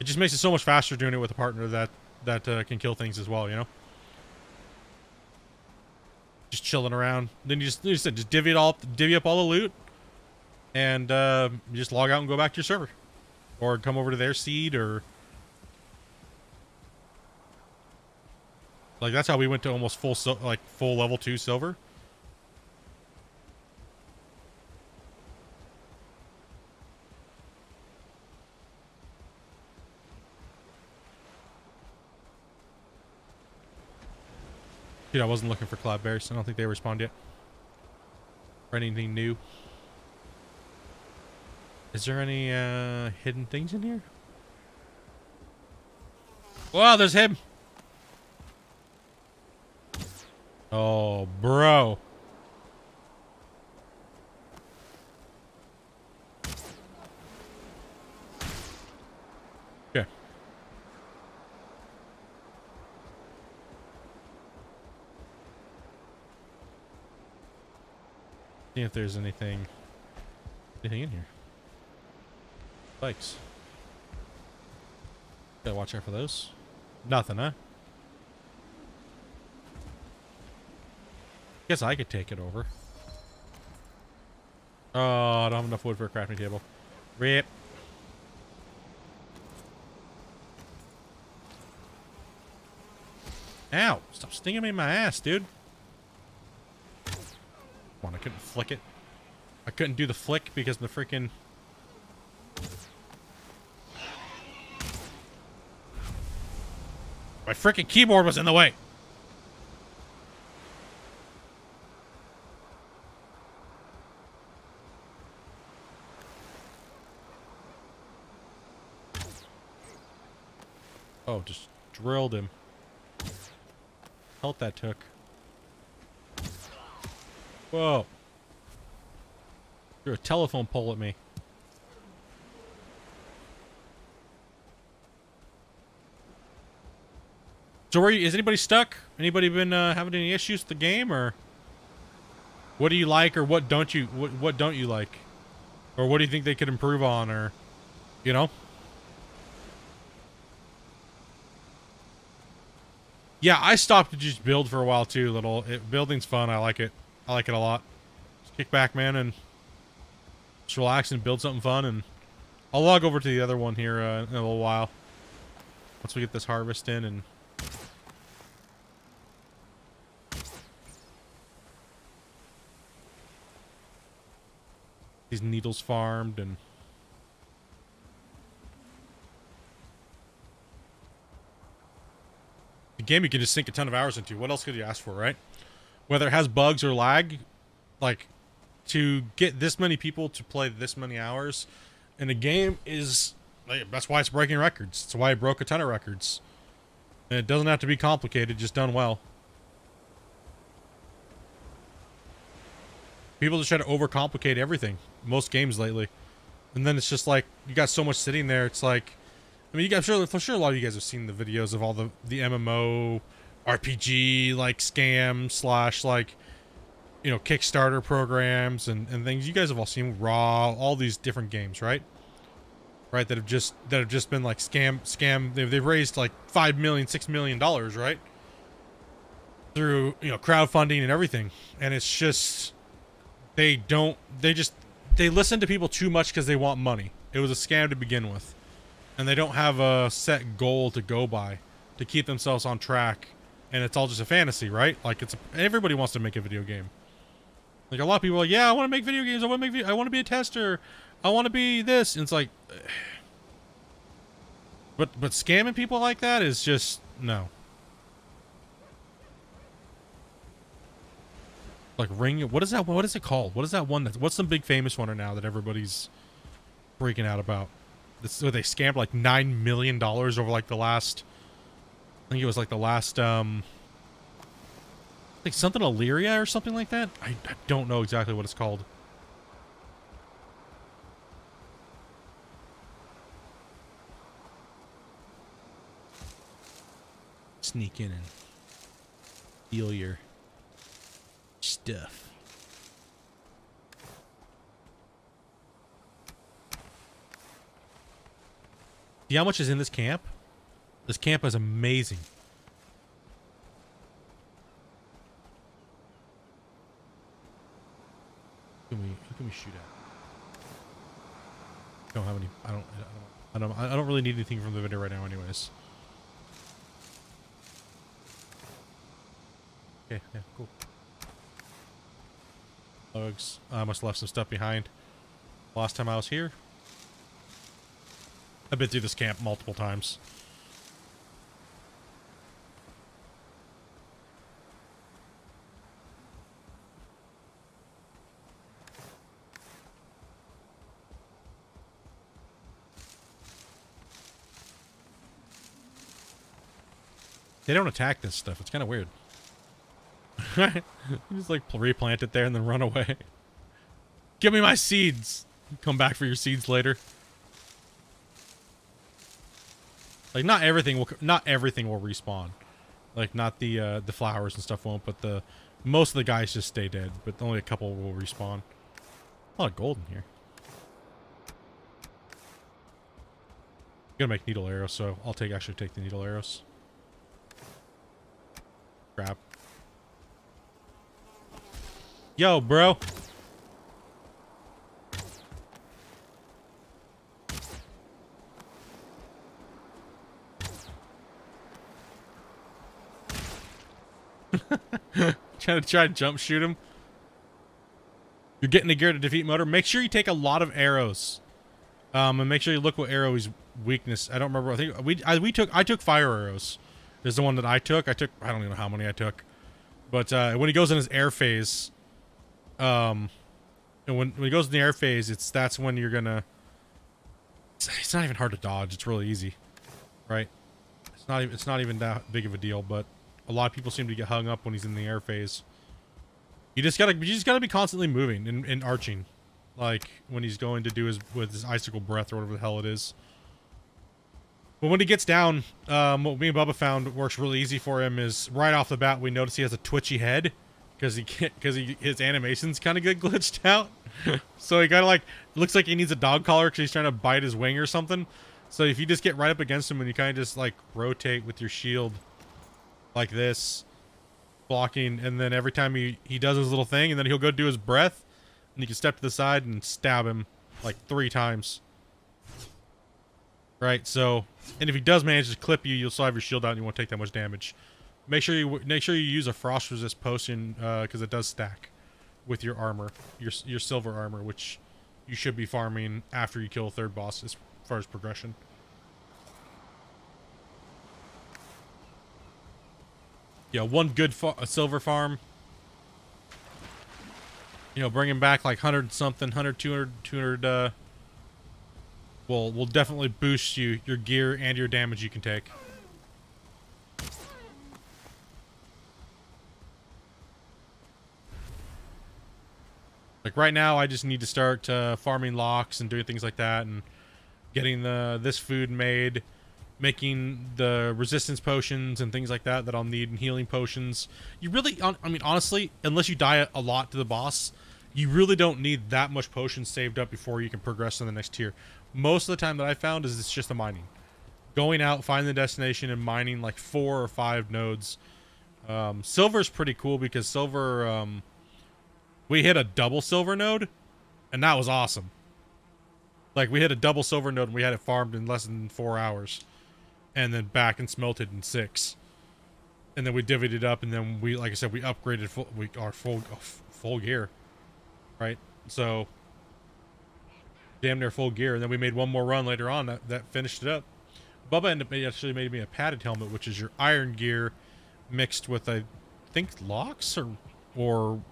it just makes it so much faster doing it with a partner that that uh, can kill things as well. You know, just chilling around. Then you just you just, just divvy it all, divvy up all the loot, and uh, you just log out and go back to your server, or come over to their seed or. Like that's how we went to almost full like full level 2 silver. Dude, I wasn't looking for cloudberries. I don't think they respond yet. Or anything new. Is there any uh, hidden things in here? Wow, there's him. Oh, bro. Okay. See if there's anything anything in here. Bikes. Gotta watch out for those. Nothing, huh? Guess I could take it over. Oh, I don't have enough wood for a crafting table. Rip. Ow! Stop stinging me in my ass, dude. Couldn't flick it. I couldn't do the flick because the freaking... My freaking keyboard was in the way. Oh, just drilled him. Health that took. Whoa. Threw a telephone pole at me. So, you, is anybody stuck? Anybody been uh, having any issues with the game, or what do you like, or what don't you what what don't you like, or what do you think they could improve on, or you know? Yeah, I stopped to just build for a while too. Little it, building's fun. I like it. I like it a lot. Just kick back, man, and just relax and build something fun. And I'll log over to the other one here uh, in a little while. Once we get this harvest in and. These needles farmed and. the game you can just sink a ton of hours into. What else could you ask for, right? Whether it has bugs or lag, like to get this many people to play this many hours in a game is that's why it's breaking records. That's why it broke a ton of records. And it doesn't have to be complicated, just done well. People just try to overcomplicate everything. Most games lately. And then it's just like you got so much sitting there, it's like I mean, you guys, sure, for sure, a lot of you guys have seen the videos of all the the MMO, RPG like scam slash like, you know, Kickstarter programs and and things. You guys have all seen Raw, all these different games, right? Right, that have just that have just been like scam scam. They've they've raised like five million, six million dollars, right? Through you know crowdfunding and everything, and it's just they don't they just they listen to people too much because they want money. It was a scam to begin with and they don't have a set goal to go by to keep themselves on track and it's all just a fantasy, right? Like it's everybody wants to make a video game. Like a lot of people, like, yeah, I want to make video games. I want to make. I want to be a tester. I want to be this. And it's like, (sighs) but but scamming people like that is just no. Like ring. What is that? What is it called? What is that one? That what's the big famous one right now that everybody's freaking out about? This, so they scammed like nine million dollars over like the last I think it was like the last um. Like something Elyria or something like that. I, I don't know exactly what it's called. Sneak in and steal your stuff. See how much is in this camp? This camp is amazing. Who can we who can we shoot at? Don't have any. I don't. I don't. I don't. I don't really need anything from the vendor right now, anyways. Okay. Yeah. Cool. Bugs. I must have left some stuff behind. Last time I was here. I've been through this camp multiple times. They don't attack this stuff. It's kind of weird. (laughs) Just like replant it there and then run away. Give me my seeds. Come back for your seeds later. Like not everything will not everything will respawn. Like not the uh, the flowers and stuff won't, but the most of the guys just stay dead. But only a couple will respawn. A lot of gold in here. I'm gonna make needle arrows, so I'll take actually take the needle arrows. Crap. Yo, bro. (laughs) Trying to try to jump shoot him. You're getting the gear to defeat Moder. Make sure you take a lot of arrows. Um, and make sure you look what arrow is weakness. I don't remember. I think we I, we took I took fire arrows. Is the one that I took. I took I don't even know how many I took. But uh, when he goes in his air phase, um, and when when he goes in the air phase, it's that's when you're gonna. It's, it's not even hard to dodge. It's really easy, right? It's not even it's not even that big of a deal. But a lot of people seem to get hung up when he's in the air phase. You just gotta you just gotta be constantly moving and, and arching, like when he's going to do his with his icicle breath or whatever the hell it is. But when he gets down, um, what me and Bubba found works really easy for him is right off the bat we notice he has a twitchy head because he can't because he his animations kind of get (laughs) glitched out. so he kind of like looks like he needs a dog collar because he's trying to bite his wing or something. So if you just get right up against him and you kind of just like rotate with your shield like this, blocking, and then every time he he does his little thing, and then he'll go do his breath, and you can step to the side and stab him like three times. Right, so, and if he does manage to clip you, you'll still have your shield out and you won't take that much damage. Make sure you make sure you use a frost resist potion because it does stack with your armor, your your silver armor, which you should be farming after you kill a third boss as far as progression. Yeah, one good fa a silver farm. You know, bringing back like 100 something, 100, 200, 200 uh, will will definitely boost you your gear and your damage you can take. Like right now, I just need to start uh, farming Lox and doing things like that, and getting the this food made, making the resistance potions and things like that that I'll need, and healing potions. You really, I mean, honestly, unless you die a lot to the boss, you really don't need that much potions saved up before you can progress to the next tier. Most of the time that I found is it's just the mining. Going out, finding the destination, and mining like four or five nodes. Um, silver's pretty cool because silver, um, we hit a double silver node, and that was awesome. Like, we hit a double silver node, and we had it farmed in less than four hours. And then back and smelted in six. And then we divvied it up, and then we, like I said, we upgraded full, we, our full, full gear. Right? So, damn near full gear. And then we made one more run later on that, that finished it up. Bubba ended up actually made me a padded helmet, which is your iron gear mixed with I think Lox or or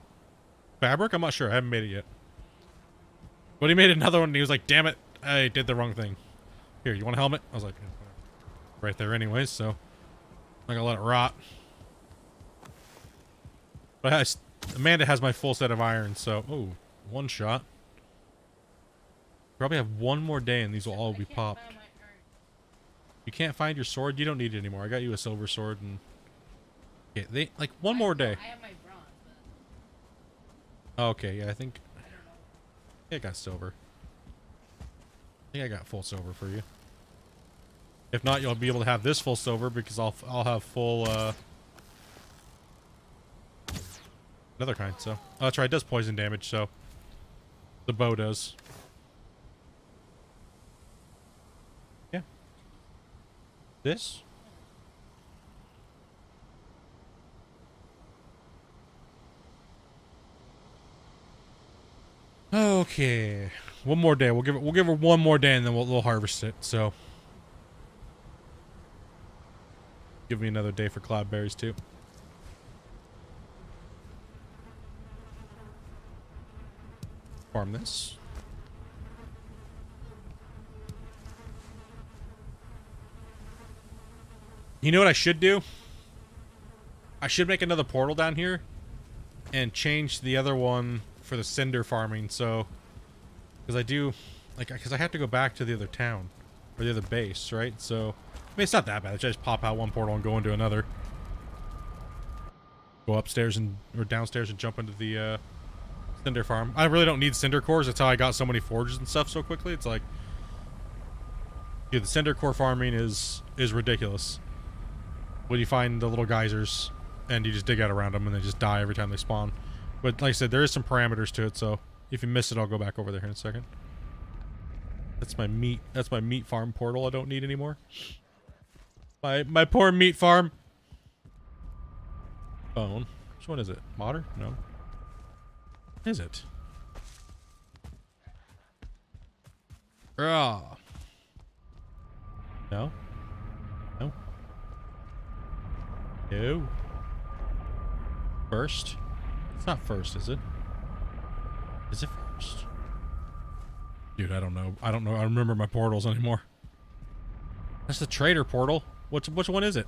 fabric? I'm not sure. I haven't made it yet. But he made another one and he was like, damn it, I did the wrong thing. Here, you want a helmet? I was like, "Yeah, right there anyways, so I'm gonna let it rot. But I, Amanda has my full set of iron, so, oh, one shot. Probably have one more day and these will all be popped. find my card. You can't find your sword? You don't need it anymore. I got you a silver sword and... Okay, they, like, one more day. I have my bronze, but Okay, yeah, I think I. I think I got silver. I think I got full silver for you. If not, you'll be able to have this full silver because I'll I'll have full uh another kind. So oh, that's right, it does poison damage. So the bow does. This. Okay, one more day. We'll give it. We'll give her one more day, and then we'll, we'll harvest it. So, give me another day for cloudberries too. Farm this. You know what I should do? I should make another portal down here and change the other one for the cinder farming. So, because I do, like, because I have to go back to the other town or the other base, right? So, I mean, it's not that bad. I just pop out one portal and go into another. Go upstairs and or downstairs and jump into the uh, cinder farm. I really don't need cinder cores. That's how I got so many forges and stuff so quickly. It's like, yeah, the cinder core farming is is ridiculous. When you find the little geysers and you just dig out around them and they just die every time they spawn. But like I said, there is some parameters to it, so if you miss it, I'll go back over there in a second. That's my meat. That's my meat farm portal. I don't need anymore. My my poor meat farm. Bone. Which one is it? Moder? No. Is it? Ah. No. No. No. First. It's not first, is it? Is it first? Dude, I don't know. I don't know. I remember my portals anymore. That's the trader portal. Which which one is it?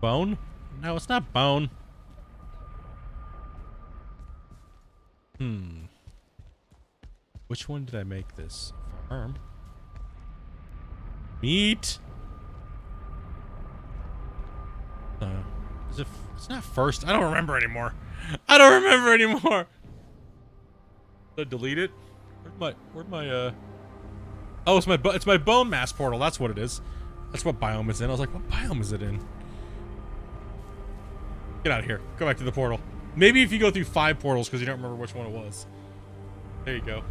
Bone? No, it's not bone. Hmm. Which one did I make this? Farm. Meat. Uh, is it? It's not first. I don't remember anymore. (laughs) I don't remember anymore. I delete it? Where'd my? Where'd my? Uh. Oh, it's my. It's my Bonemass portal. That's what it is. That's what biome is in. I was like, what biome is it in? Get out of here. Go back to the portal. Maybe if you go through five portals because you don't remember which one it was. There you go.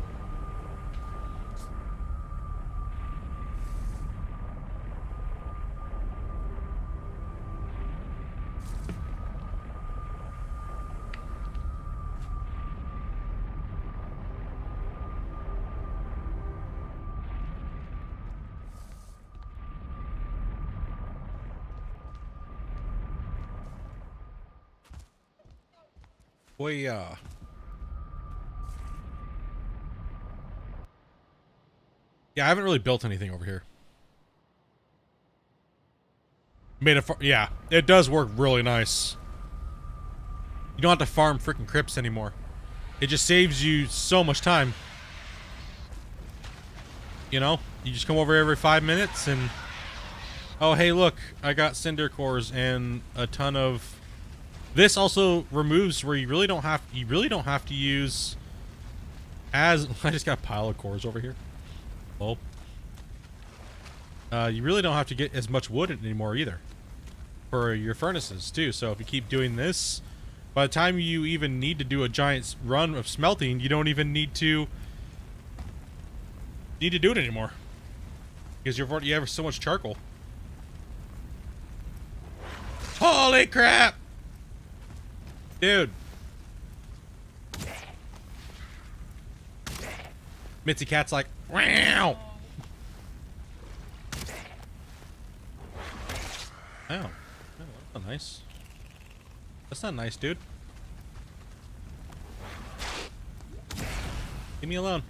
Boy, uh. Yeah, I haven't really built anything over here. Made a far- yeah, it does work really nice. You don't have to farm freaking crypts anymore. It just saves you so much time. You know, you just come over every five minutes and oh hey look, I got cinder cores and a ton of this also removes where you really don't have you really don't have to use as (laughs) I just got a pile of cores over here. Oh. Uh, you really don't have to get as much wood anymore either for your furnaces too. So if you keep doing this, by the time you even need to do a giant run of smelting, you don't even need to need to do it anymore because you've already you have so much charcoal. Holy crap! Dude. Mitzi Cat's like, wow. Oh. oh, that's not nice. That's not nice, dude. Leave me alone.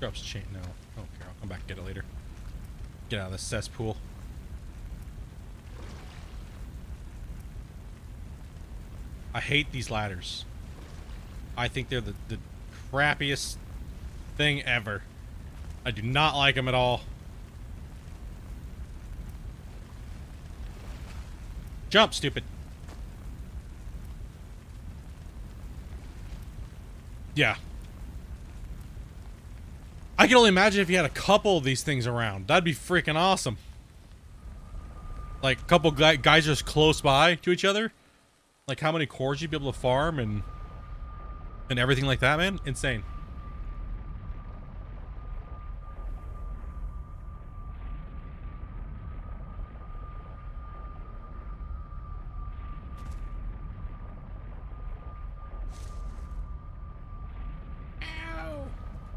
Drops chain. No. Care. I'll come back and get it later. Get out of this cesspool. I hate these ladders. I think they're the, the crappiest thing ever. I do not like them at all. Jump, stupid. Yeah. I can only imagine if you had a couple of these things around. That'd be freaking awesome. Like a couple guy guys just close by to each other. Like how many cores you'd be able to farm and and everything like that, man. Insane.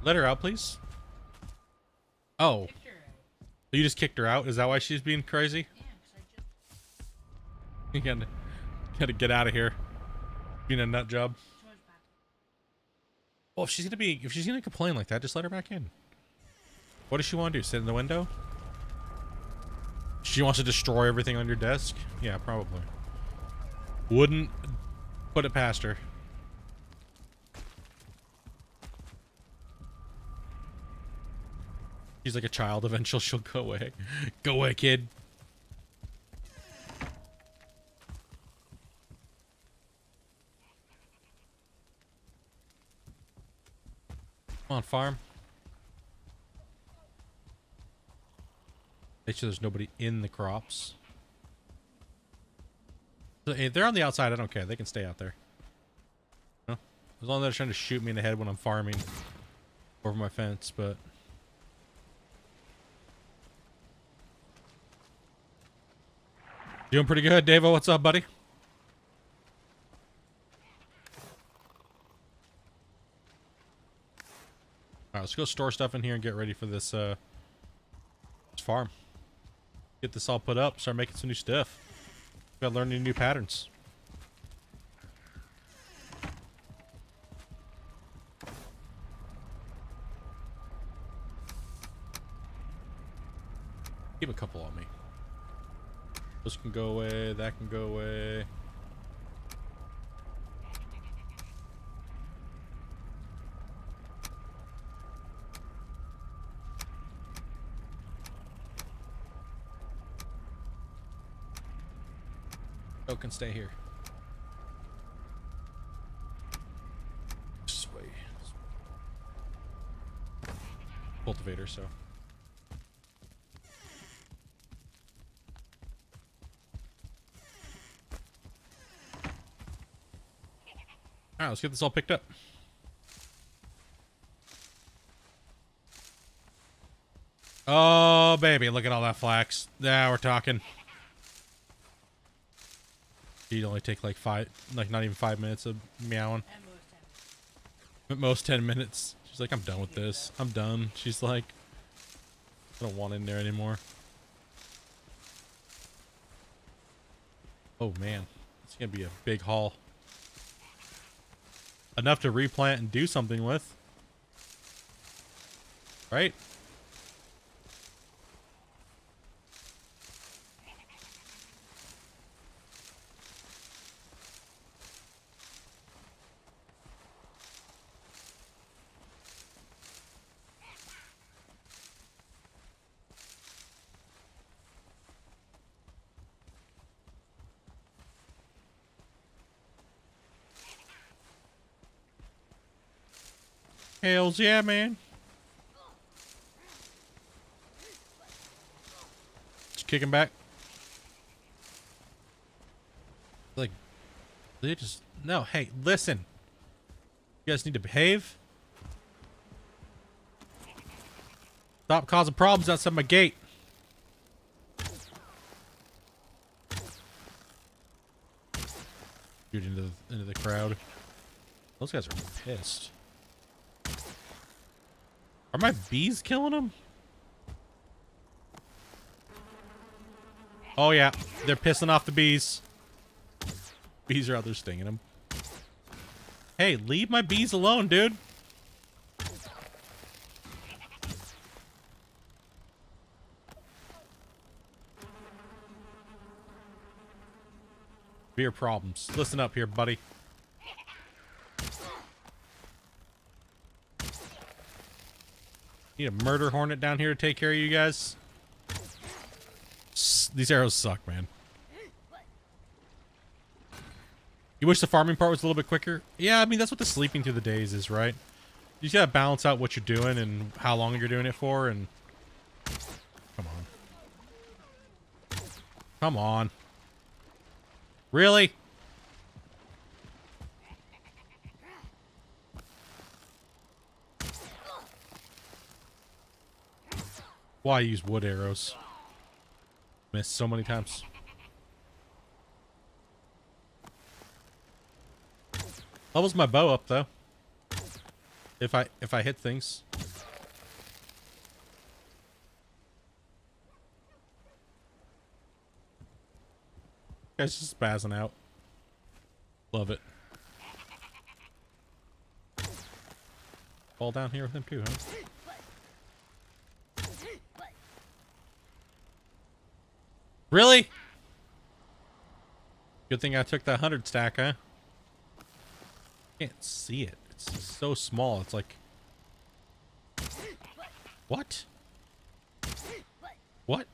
Let her out, please. Oh, you just kicked her out? Is that why she's being crazy? Yeah, (laughs) 'cause I just You gotta, gotta get out of here. Being a nut job. Well, if she's gonna be, if she's gonna complain like that, just let her back in. What does she want to do? Sit in the window? She wants to destroy everything on your desk? Yeah, probably. Wouldn't put it past her. She's like a child. Eventually, she'll go away. Go away, kid. Come on, farm. Make sure there's nobody in the crops. If they're on the outside, I don't care. They can stay out there. No? As long as they're trying to shoot me in the head when I'm farming over my fence, but... Doing pretty good, Davo. What's up, buddy? Alright, let's go store stuff in here and get ready for this, uh, this farm. Get this all put up, start making some new stuff. Gotta learn new patterns. Keep a couple on me. This can go away, that can go away. Can stay here. This way. Cultivator, so. Alright, let's get this all picked up. Oh, baby, look at all that flax. Yeah, we're talking. She'd only take like five, like not even five minutes of meowing. At most ten. At most 10 minutes. She's like, I'm done with this. I'm done. She's like, I don't want in there anymore. Oh man, it's gonna be a big haul. Enough to replant and do something with. Right? Hells yeah, man. Just kick him back. Like, they just no. Hey, listen. You guys need to behave. Stop causing problems outside my gate. Shoot into the, into the crowd. Those guys are pissed. Are my bees killing them? Oh yeah, they're pissing off the bees. Bees are out there stinging them. Hey, leave my bees alone, dude. Beer problems. Listen up here, buddy. Need a murder hornet down here to take care of you guys. S- These arrows suck, man. You wish the farming part was a little bit quicker? Yeah, I mean, that's what the sleeping through the days is, right? You gotta balance out what you're doing and how long you're doing it for, and... Come on. Come on. Really? Why use wood arrows? Missed so many times. Levels my bow up though. If I if I hit things. Guy's just spazzing out. Love it. Fall down here with him too, huh? Really? Good thing I took that 100 stack, huh? Can't see it. It's so small. It's like... What? What?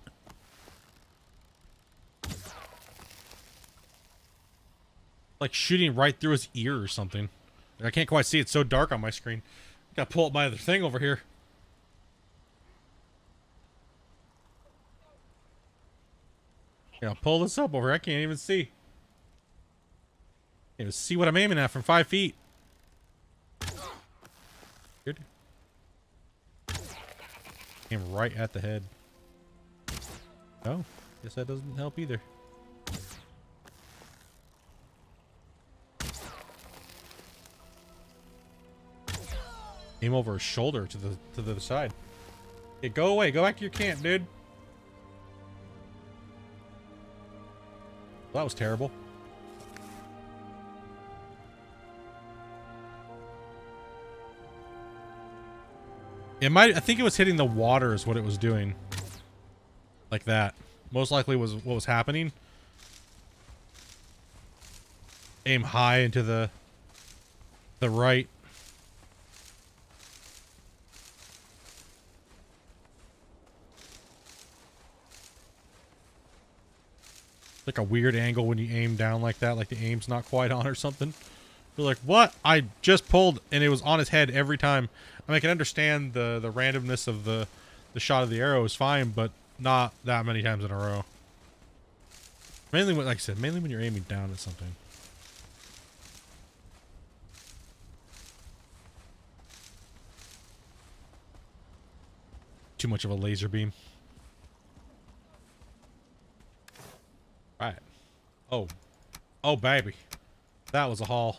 Like shooting right through his ear or something. I can't quite see. It's so dark on my screen. Gotta pull up my other thing over here. Yeah, pull this up over. I can't even see. Can't even see what I'm aiming at from five feet. Good. Aim right at the head. Oh, guess that doesn't help either. Aim over his shoulder to the to the side. Hey, go away. Go back to your camp, dude. That was terrible. It might. I think it was hitting the water is what it was doing. Like that. Most likely was what was happening. Aim high into the the right. Like a weird angle when you aim down like that, like the aim's not quite on or something. You're like, what? I just pulled and it was on his head every time. I mean, I can understand the the randomness of the the shot of the arrow is fine, but not that many times in a row. Mainly when, like I said, mainly when you're aiming down at something. Too much of a laser beam. Right. Oh. Oh, baby. That was a haul.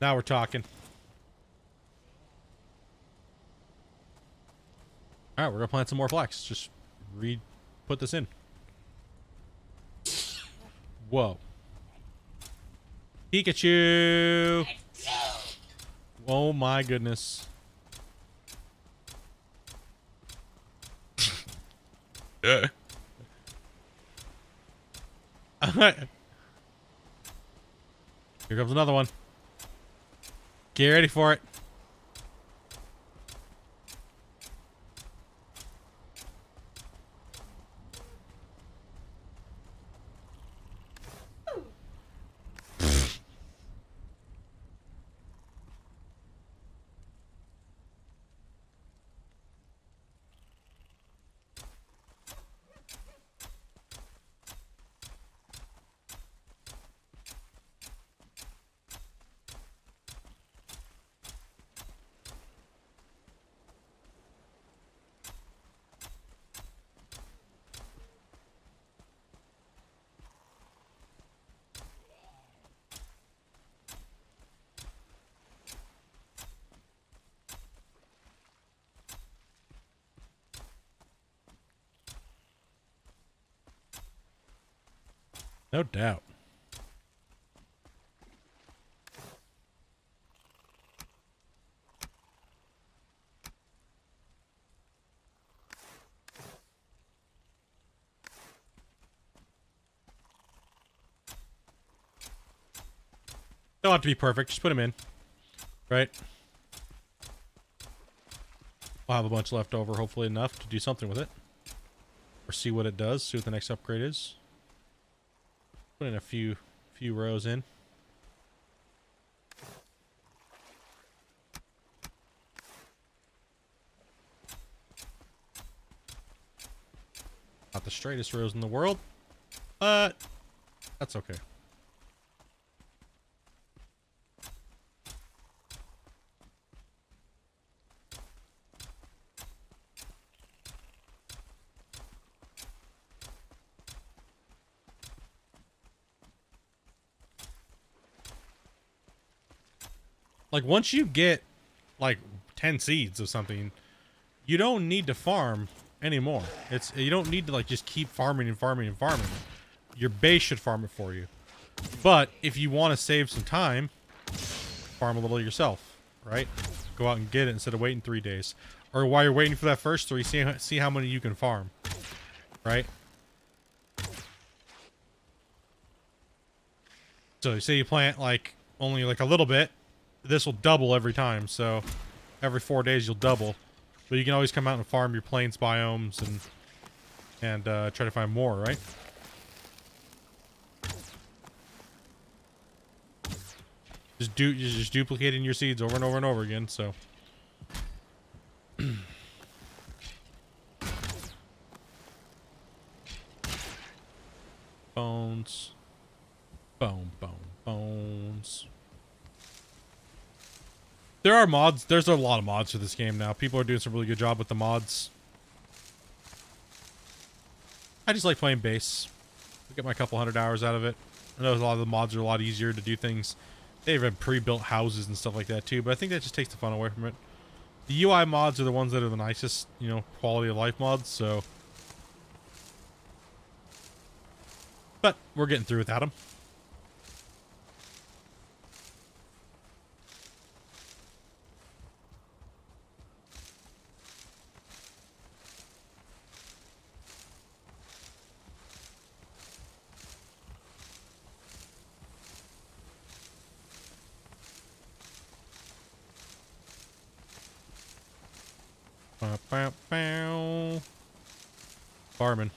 Now we're talking. All right, we're gonna plant some more flax. Just re put this in. Whoa. Pikachu. Oh my goodness. Yeah. (laughs) Here comes another one. Get ready for it. No doubt. Don't have to be perfect. Just put them in. Right? I'll have a bunch left over, hopefully enough to do something with it. Or see what it does, see what the next upgrade is. Put in a few few rows in. Not the straightest rows in the world, but that's okay. Like once you get like 10 seeds of something, you don't need to farm anymore. It's you don't need to like just keep farming and farming and farming. Your base should farm it for you. But if you want to save some time, farm a little yourself, right? Go out and get it instead of waiting 3 days. Or while you're waiting for that first 3, see see how many you can farm. Right? So say you plant like only like a little bit, this will double every time. So every four days you'll double, but you can always come out and farm your plains biomes and and uh, try to find more, right? Just do you're just duplicating your seeds over and over and over again. So. (clears throat) Bones. Bone, bone, bones. There are mods. There's a lot of mods for this game now. People are doing some really good job with the mods. I just like playing base. I get my couple hundred hours out of it. I know a lot of the mods are a lot easier to do things. They even pre-built houses and stuff like that too, but I think that just takes the fun away from it. The UI mods are the ones that are the nicest, you know, quality of life mods, so... But we're getting through without them. Bow, bow, bow. Farming.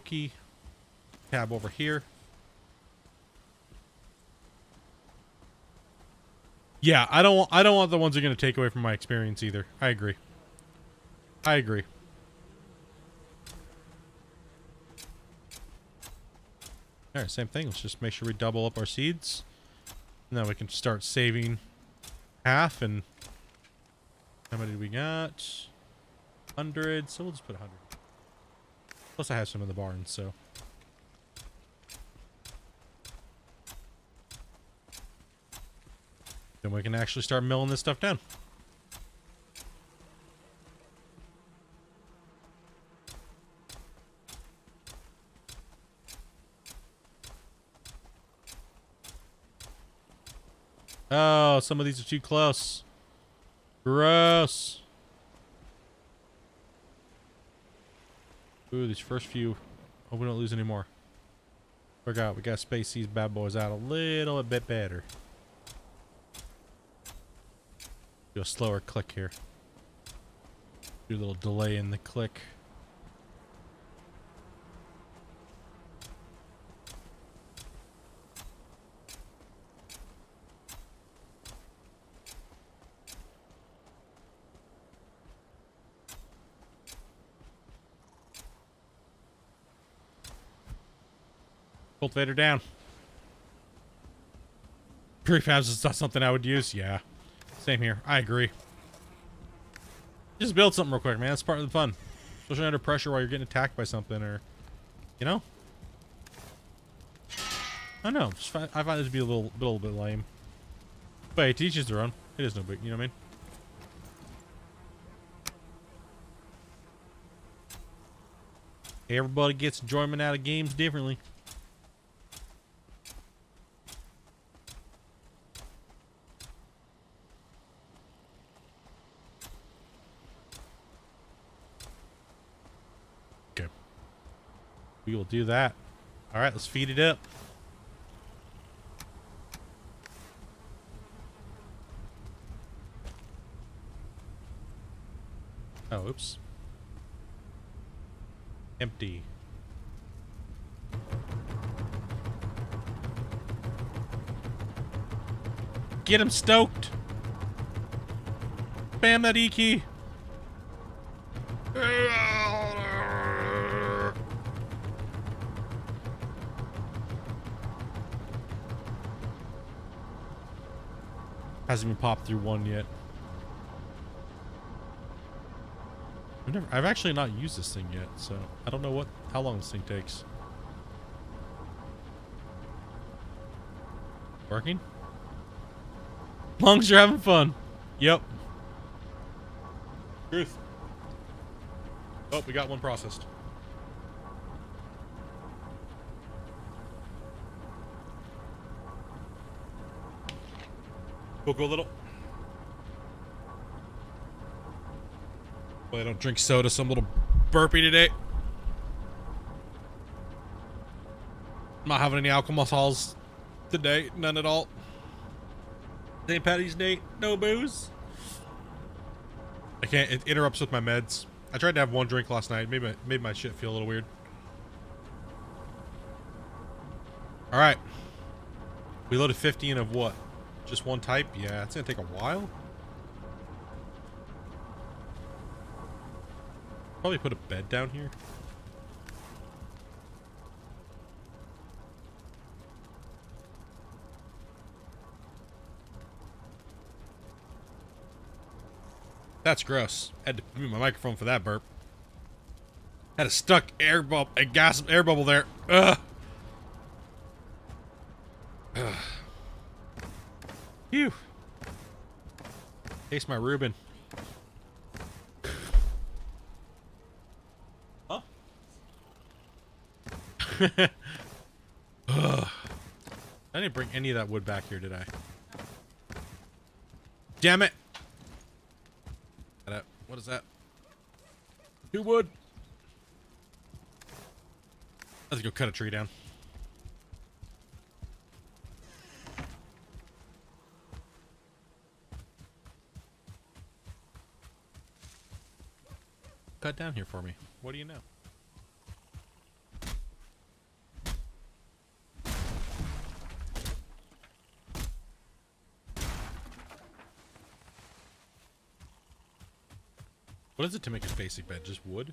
Tab over here. Yeah, I don't. want- I don't want the ones that are going to take away from my experience either. I agree. I agree. All right, same thing. Let's just make sure we double up our seeds. Now we can start saving half. And how many do we got? Hundred. So we'll just put hundred. Plus, I have some in the barn, so. Then we can actually start milling this stuff down. Oh, some of these are too close. Gross. Ooh, these first few. Hope we don't lose any more. Forgot, we gotta space these bad boys out a little bit better. Do a slower click here. Do a little delay in the click. Cultivator down. Prefabs is not something I would use. Yeah. Same here. I agree. Just build something real quick, man. That's part of the fun. Especially under pressure while you're getting attacked by something or, you know? I know. Find, I find this to be a little, little bit lame. But it teaches their own. It is no big, you know what I mean? Everybody gets enjoyment out of games differently. We will do that. All right, let's feed it up. Oh, oops. Empty. Get him stoked. Bam that E key. Hasn't even popped through one yet. I've, never, I've actually not used this thing yet, so I don't know what how long this thing takes. Working? Long as you're having fun. Yep. Truth. Oh, we got one processed. We'll go a little. Well, I don't drink soda, so I'm a little burpy today. not having any alcohols today, none at all. St. Patty's Day, no booze. I can't. It interrupts with my meds. I tried to have one drink last night. My made my shit feel a little weird. All right. We loaded 15 of what? Just one type? Yeah, it's gonna take a while. Probably put a bed down here. That's gross. Had to mute my microphone for that burp. Had a stuck air bubble, a gas air bubble there. Ugh. Ugh. Phew. Taste my Reuben. Huh? (laughs) I didn't bring any of that wood back here, did I? Damn it! Uh, what is that? Two wood. Let's go cut a tree down. Cut down here for me. What do you know? What is it to make a basic bed? Just wood?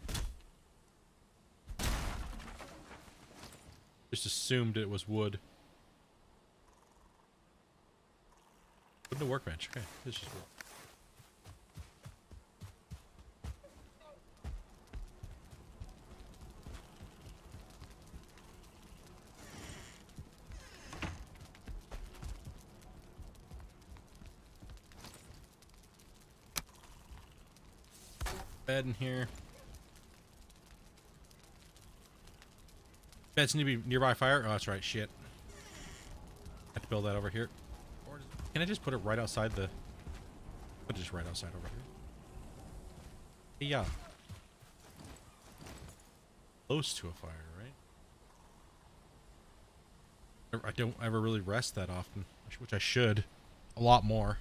Just assumed it was wood. Wooden workbench. Okay, it's just wood. Bed in here. Beds need to be nearby fire. Oh, that's right. Shit. Have to build that over here. Can I just put it right outside the? Put it just right outside over here. Yeah. Close to a fire, right? I- don't ever really rest that often, which I should, a lot more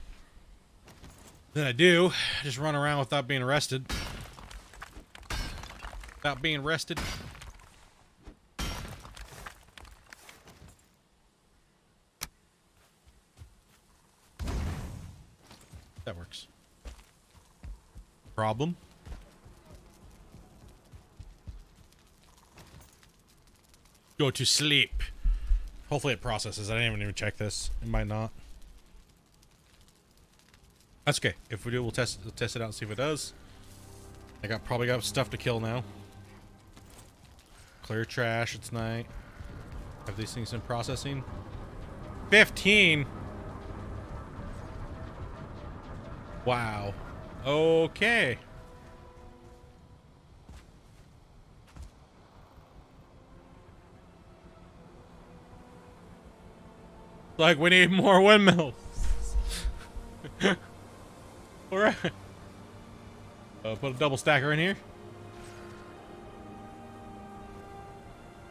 than I do. Just run around without being arrested. Without being rested. That works. Problem? Go to sleep. Hopefully it processes. I didn't even check this. It might not. That's okay. If we do, we'll test we'll test it out and see if it does. I got probably got stuff to kill now. Clear trash. It's night. Have these things been processing? Fifteen. Wow. Okay. Like we need more windmills. (laughs) Alright. Uh, put a double stacker in here.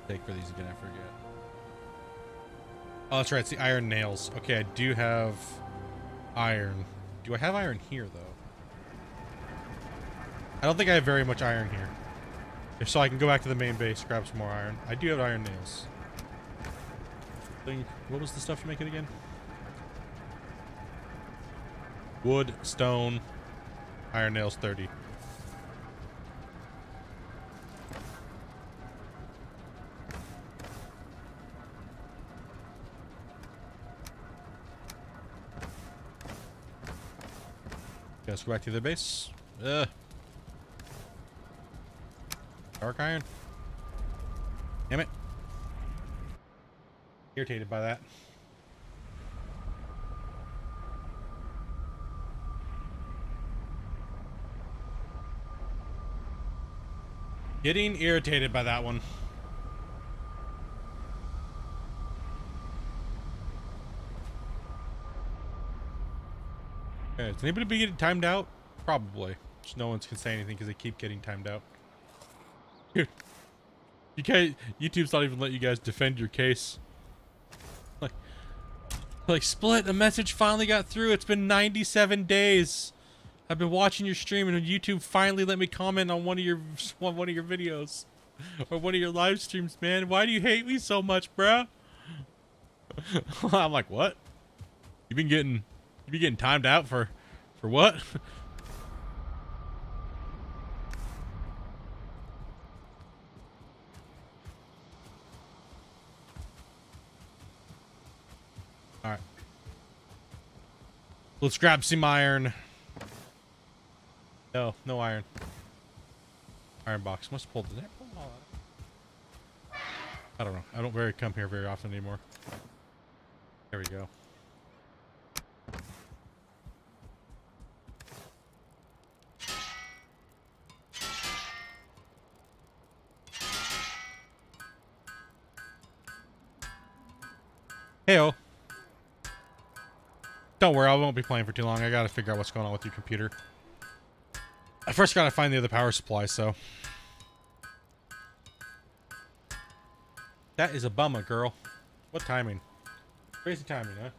Take for these again? I forget. Oh, that's right. It's the iron nails. Okay, I do have iron. Do I have iron here, though? I don't think I have very much iron here. If so, I can go back to the main base, grab some more iron. I do have iron nails. Thing- What was the stuff to make it again? Wood, stone, iron nails 30. Let's go back to the base. Ugh. Dark iron. Damn it. Irritated by that. Getting irritated by that one. Okay, is anybody be getting timed out? Probably. Just no one can say anything because they keep getting timed out. Dude, you can't. YouTube's not even let you guys defend your case. Like, like split. The message finally got through. It's been 97 days. I've been watching your stream, and YouTube finally let me comment on one of your one (laughs) one of your videos or one of your live streams. Man, why do you hate me so much, bruh? (laughs) I'm like, what? You've been getting, you been getting timed out for, for what? (laughs) All right. Let's grab some iron. No, no iron. Iron box. Must pull the. I don't know. I don't very come here very often anymore. There we go. Heyo. Don't worry, I won't be playing for too long. I gotta figure out what's going on with your computer. I first gotta find the other power supply, so. That is a bummer, girl. What timing? Crazy timing, huh?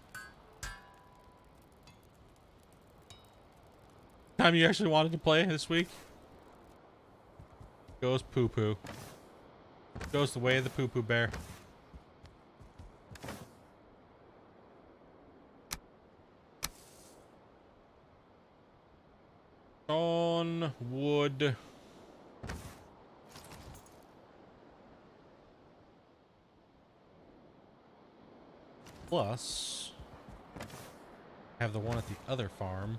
Time you actually wanted to play this week? Goes poo poo. Goes the way of the poo poo bear. On wood. Plus, have the one at the other farm.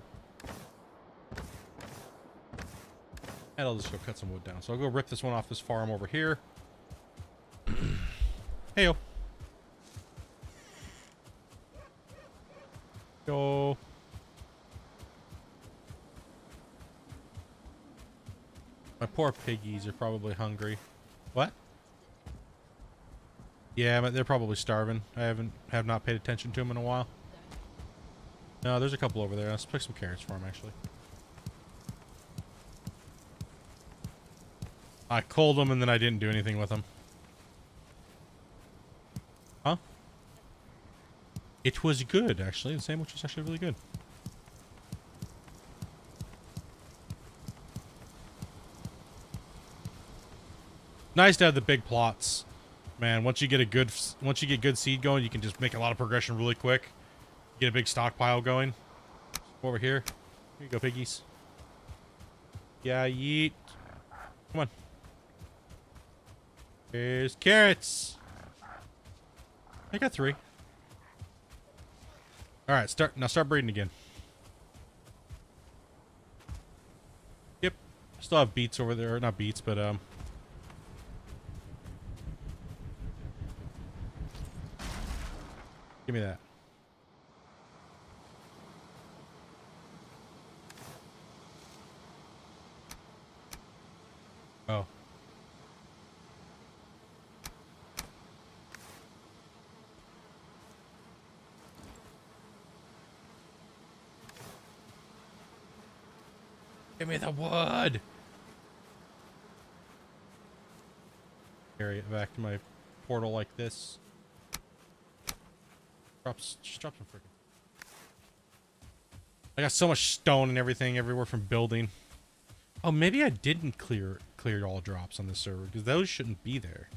And I'll just go cut some wood down. So I'll go rip this one off this farm over here. (clears throat) Heyo. Go. Poor piggies are probably hungry. What? Yeah, but they're probably starving. I haven't have not paid attention to them in a while. No, there's a couple over there. Let's pick some carrots for them, actually. I cold them and then I didn't do anything with them. Huh? It was good, actually. The sandwich was actually really good. Nice to have the big plots. Man, once you get a good once you get good seed going, you can just make a lot of progression really quick. Get a big stockpile going. Over here. Here you go, piggies. Yeah, yeet. Come on. There's carrots. I got three. All right, start now. Start breeding again. Yep, still have beets over there. Not beets, but um. Me that. Oh. Give me the wood. Carry it back to my portal like this. Drops, just drop some freaking. I got so much stone and everything everywhere from building. Oh, maybe I didn't clear clear all drops on this server because those shouldn't be there.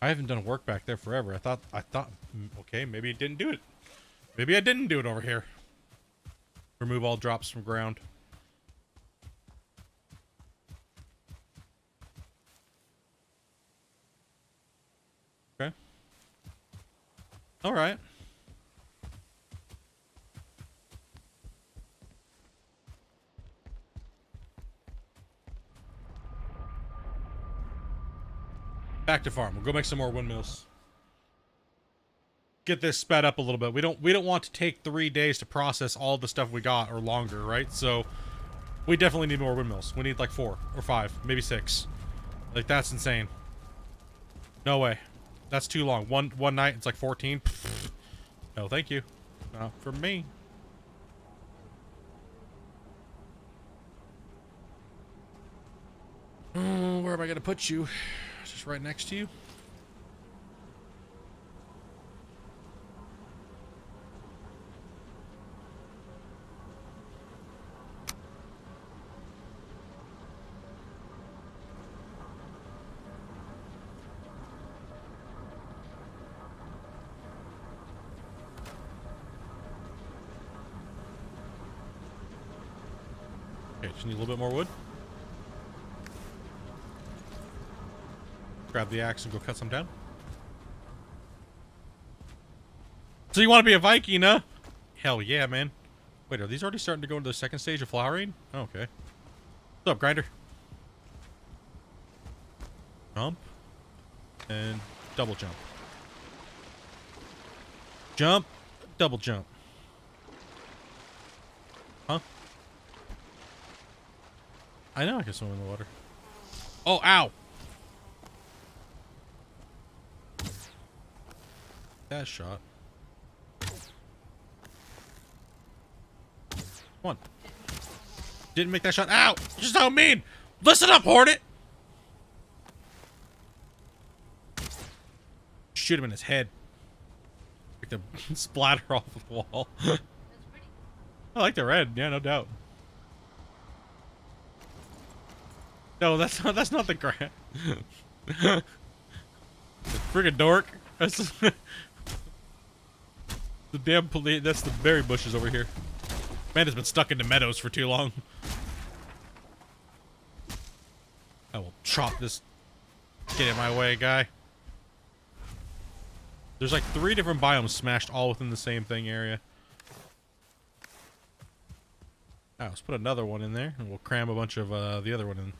I haven't done work back there forever. I thought I thought mm, okay, maybe it didn't do it. Maybe I didn't do it over here. Remove all drops from ground. Okay. All right. Back to farm. We'll go make some more windmills. Get this sped up a little bit. We don't we don't want to take three days to process all the stuff we got or longer, right? So we definitely need more windmills. We need like four or five, maybe six. Like that's insane. No way. That's too long. One one night it's like 14. (laughs) No, thank you. Not for me. Oh, where am I gonna put you? Right next to you. Okay, just need a little bit more wood. The axe and go cut some down. So you want to be a Viking, huh? Hell yeah, man. Wait, are these already starting to go into the second stage of flowering? Oh, okay. What's up, Grinder? Jump. And double jump. Jump. Double jump. Huh? I know I can swim in the water. Oh, ow! That shot. One. Didn't make that shot. Ow! Just how mean! Listen up, Hornet! Shoot him in his head. Make them (laughs) splatter off the wall. (laughs) I like the red, yeah, no doubt. No, that's not that's not the grass. (laughs) Friggin' dork. That's the damn police. that's the berry bushes over here. Man has been stuck in the meadows for too long. I will chop this get in my way, guy. There's like three different biomes smashed all within the same thing area. Ah, let's put another one in there, and we'll cram a bunch of uh, the other one in.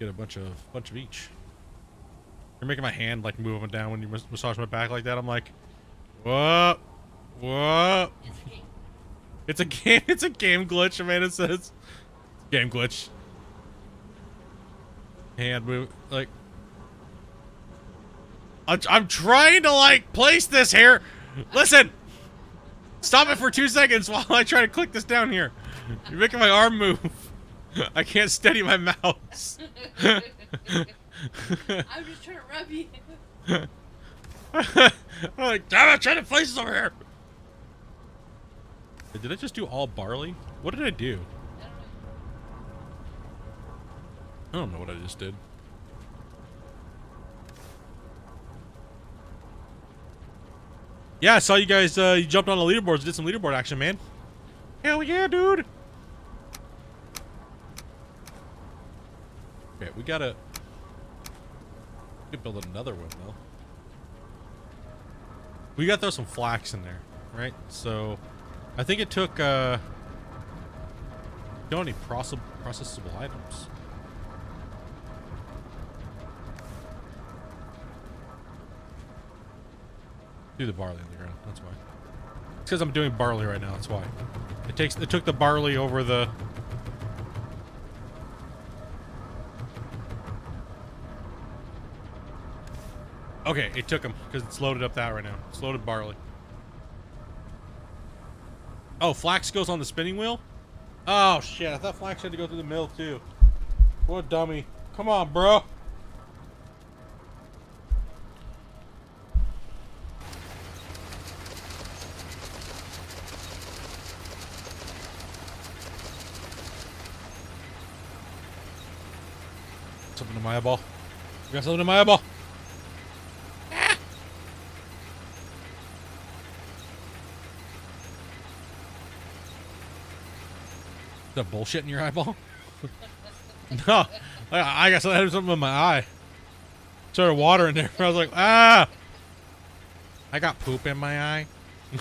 Get a bunch of bunch of each. You're making my hand like move up and down when you mas- massage my back like that. I'm like, what? What? It's a game. It's a game. It's a game glitch. Amanda says, game glitch. Hand move like. I'm, I'm trying to like place this here. Listen. Stop it for two seconds while I try to click this down here. You're making my arm move. I can't steady my mouse. (laughs) I'm just trying to rub you. (laughs) (laughs) I'm like, damn it, trying to place over here. Did I just do all barley? What did I do? I don't know. What I just did. Yeah, I saw you guys, uh, you jumped on the leaderboards, did some leaderboard action, man. Hell yeah, dude. Okay, we gotta... We could build another windmill. We gotta throw some flax in there, right? So, I think it took, uh... Don't need process processable items. Do the barley on the ground. That's why. It's because I'm doing barley right now. That's why. It takes. It took the barley over the. Okay, it took him because it's loaded up that right now. It's loaded barley. Oh, flax goes on the spinning wheel? Oh, shit. I thought flax had to go through the mill, too. What a dummy. Come on, bro. Something in my eyeball. You got something in my eyeball. That bullshit in your eyeball? (laughs) no, I, guess I had something in my eye. Started water in there. (laughs) I was like, ah! I got poop in my eye. (laughs)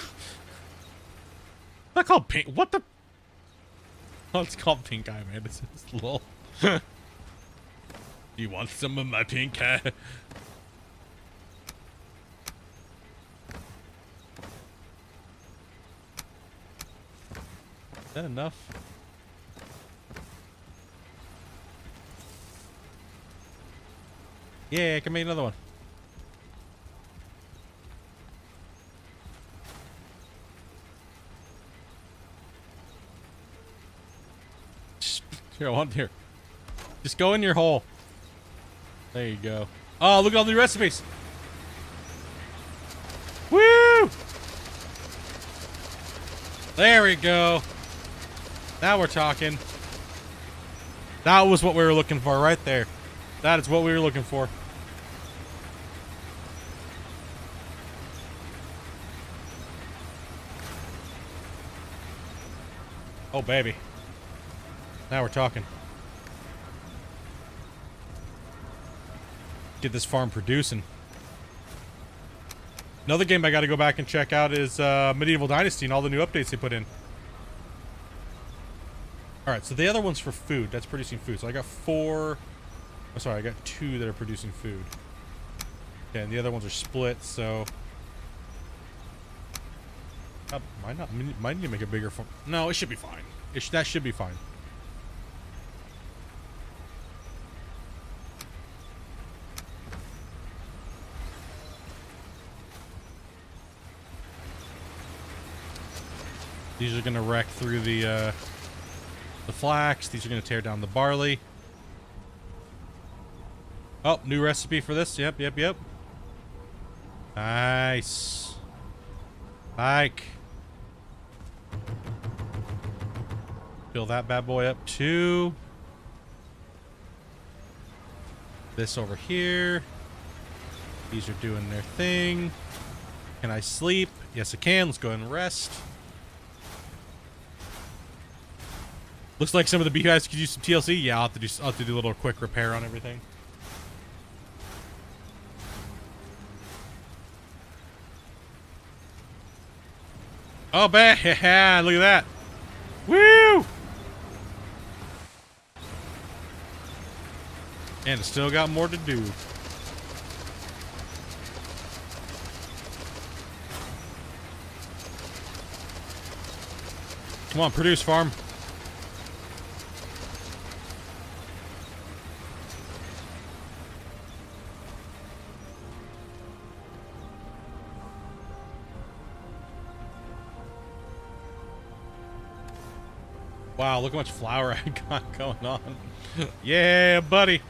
Not called pink. What the? Oh, it's called pink eye, man. It's, it's lol. you want some of my pink eye? Is that enough? Yeah, I can make another one. Here, I want here. Just go in your hole. There you go. Oh, look at all the recipes. Woo! There we go. Now we're talking. That was what we were looking for right there. That is what we were looking for. Oh, baby. Now we're talking. Get this farm producing. Another game I got to go back and check out is uh, Medieval Dynasty and all the new updates they put in. Alright, so the other one's for food. That's producing food. So I got four... Oh, sorry, I got two that are producing food. Okay, and the other ones are split, so... Uh, might not. Might need to make a bigger. No, it should be fine. It sh that should be fine. These are going to wreck through the uh, the flax. These are going to tear down the barley. Oh, new recipe for this. Yep, yep, yep. Nice. Like. Fill that bad boy up too. This over here. These are doing their thing. Can I sleep? Yes, I can. Let's go ahead and rest. Looks like some of the beehives could use some TLC. Yeah, I'll have to do, I'll have to do a little quick repair on everything. Oh, bad. (laughs) Look at that. Woo! And still got more to do. Come on, produce farm. Wow, look how much flour (laughs) I got going on. yeah, buddy.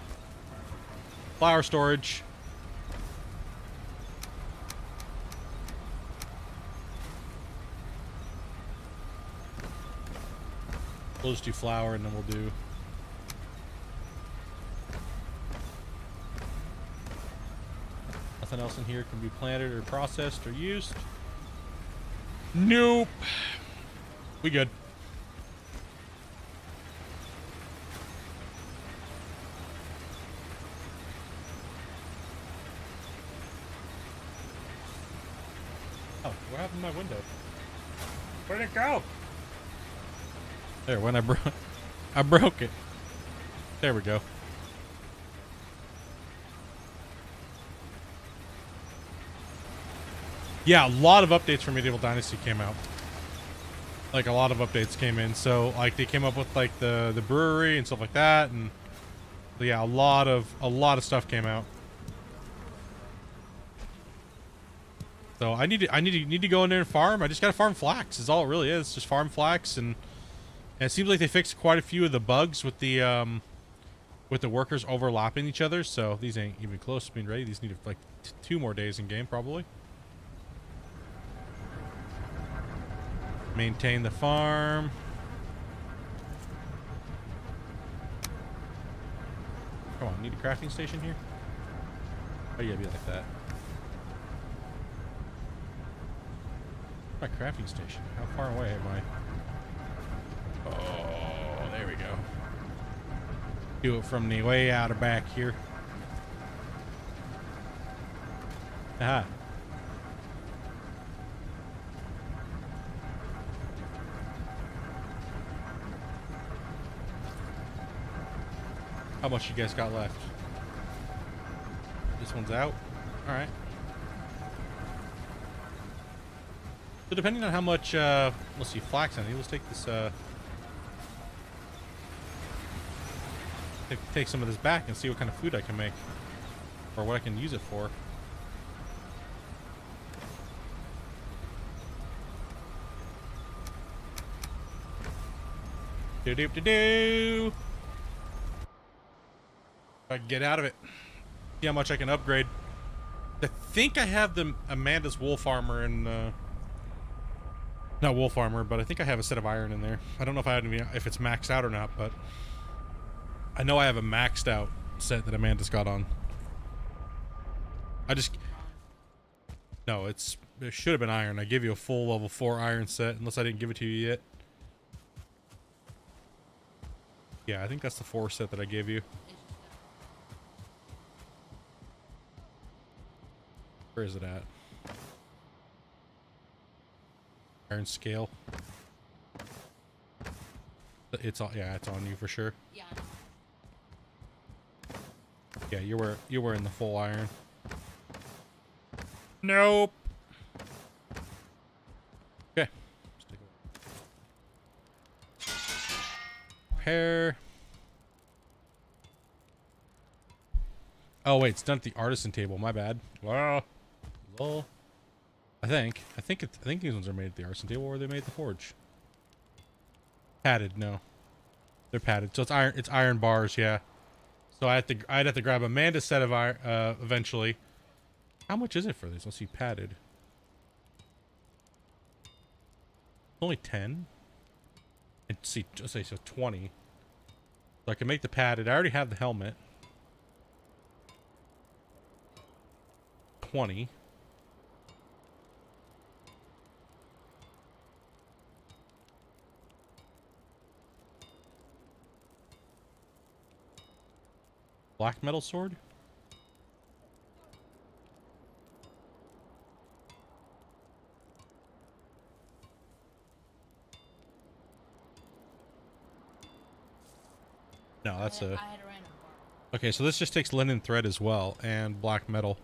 Flour storage. We'll just do flour and then we'll do... Nothing else in here can be planted or processed or used. Nope. We good. my window? Where'd it go? There, when I broke, I broke it. There we go. Yeah, a lot of updates for Medieval Dynasty came out. Like a lot of updates came in. So like they came up with like the the brewery and stuff like that, and yeah, a lot of a lot of stuff came out. So I need to I need to need to go in there and farm. I just gotta farm flax. Is all it really is. Just farm flax and, and it seems like they fixed quite a few of the bugs with the um with the workers overlapping each other. So these ain't even close to being ready. These need like two more days in game probably. Maintain the farm. Come on, need a crafting station here? Oh yeah, be like that. My crafting station. How far away am I? Oh, there we go. Do it from the way out of back here. Aha. How much you guys got left? This one's out. All right. So depending on how much, uh, let's see, flax I need, let's take this, uh, take, take some of this back and see what kind of food I can make. Or what I can use it for. Do do do do. I can get out of it. See how much I can upgrade. I think I have the Amanda's wolf armor and uh, not wolf armor, but I think I have a set of iron in there. I don't know if I have any, if it's maxed out or not, but I know I have a maxed out set that Amanda's got on. I just no, it's it should have been iron. I gave you a full level four iron set, unless I didn't give it to you yet. Yeah, I think that's the four set that I gave you. Where is it at? Iron scale. It's all yeah, it's on you for sure. Yeah. Yeah, you were you're wearing the full iron. Nope. Okay. Let's take a look. Repair. Oh wait, it's done at the artisan table. My bad. Wow. Lol. I think. I think. I think these ones are made at the artisan table, or they made the forge. Padded. No. They're padded. So it's iron. It's iron bars. Yeah. So I have to. I'd have to grab Amanda's set of iron. Uh, eventually. How much is it for these? Let's see. Padded. Only ten. And see. Let's say so twenty. So I can make the padded. I already have the helmet. 20. Black metal sword? No, that's a... I had a random. Okay, so this just takes linen thread as well and black metal.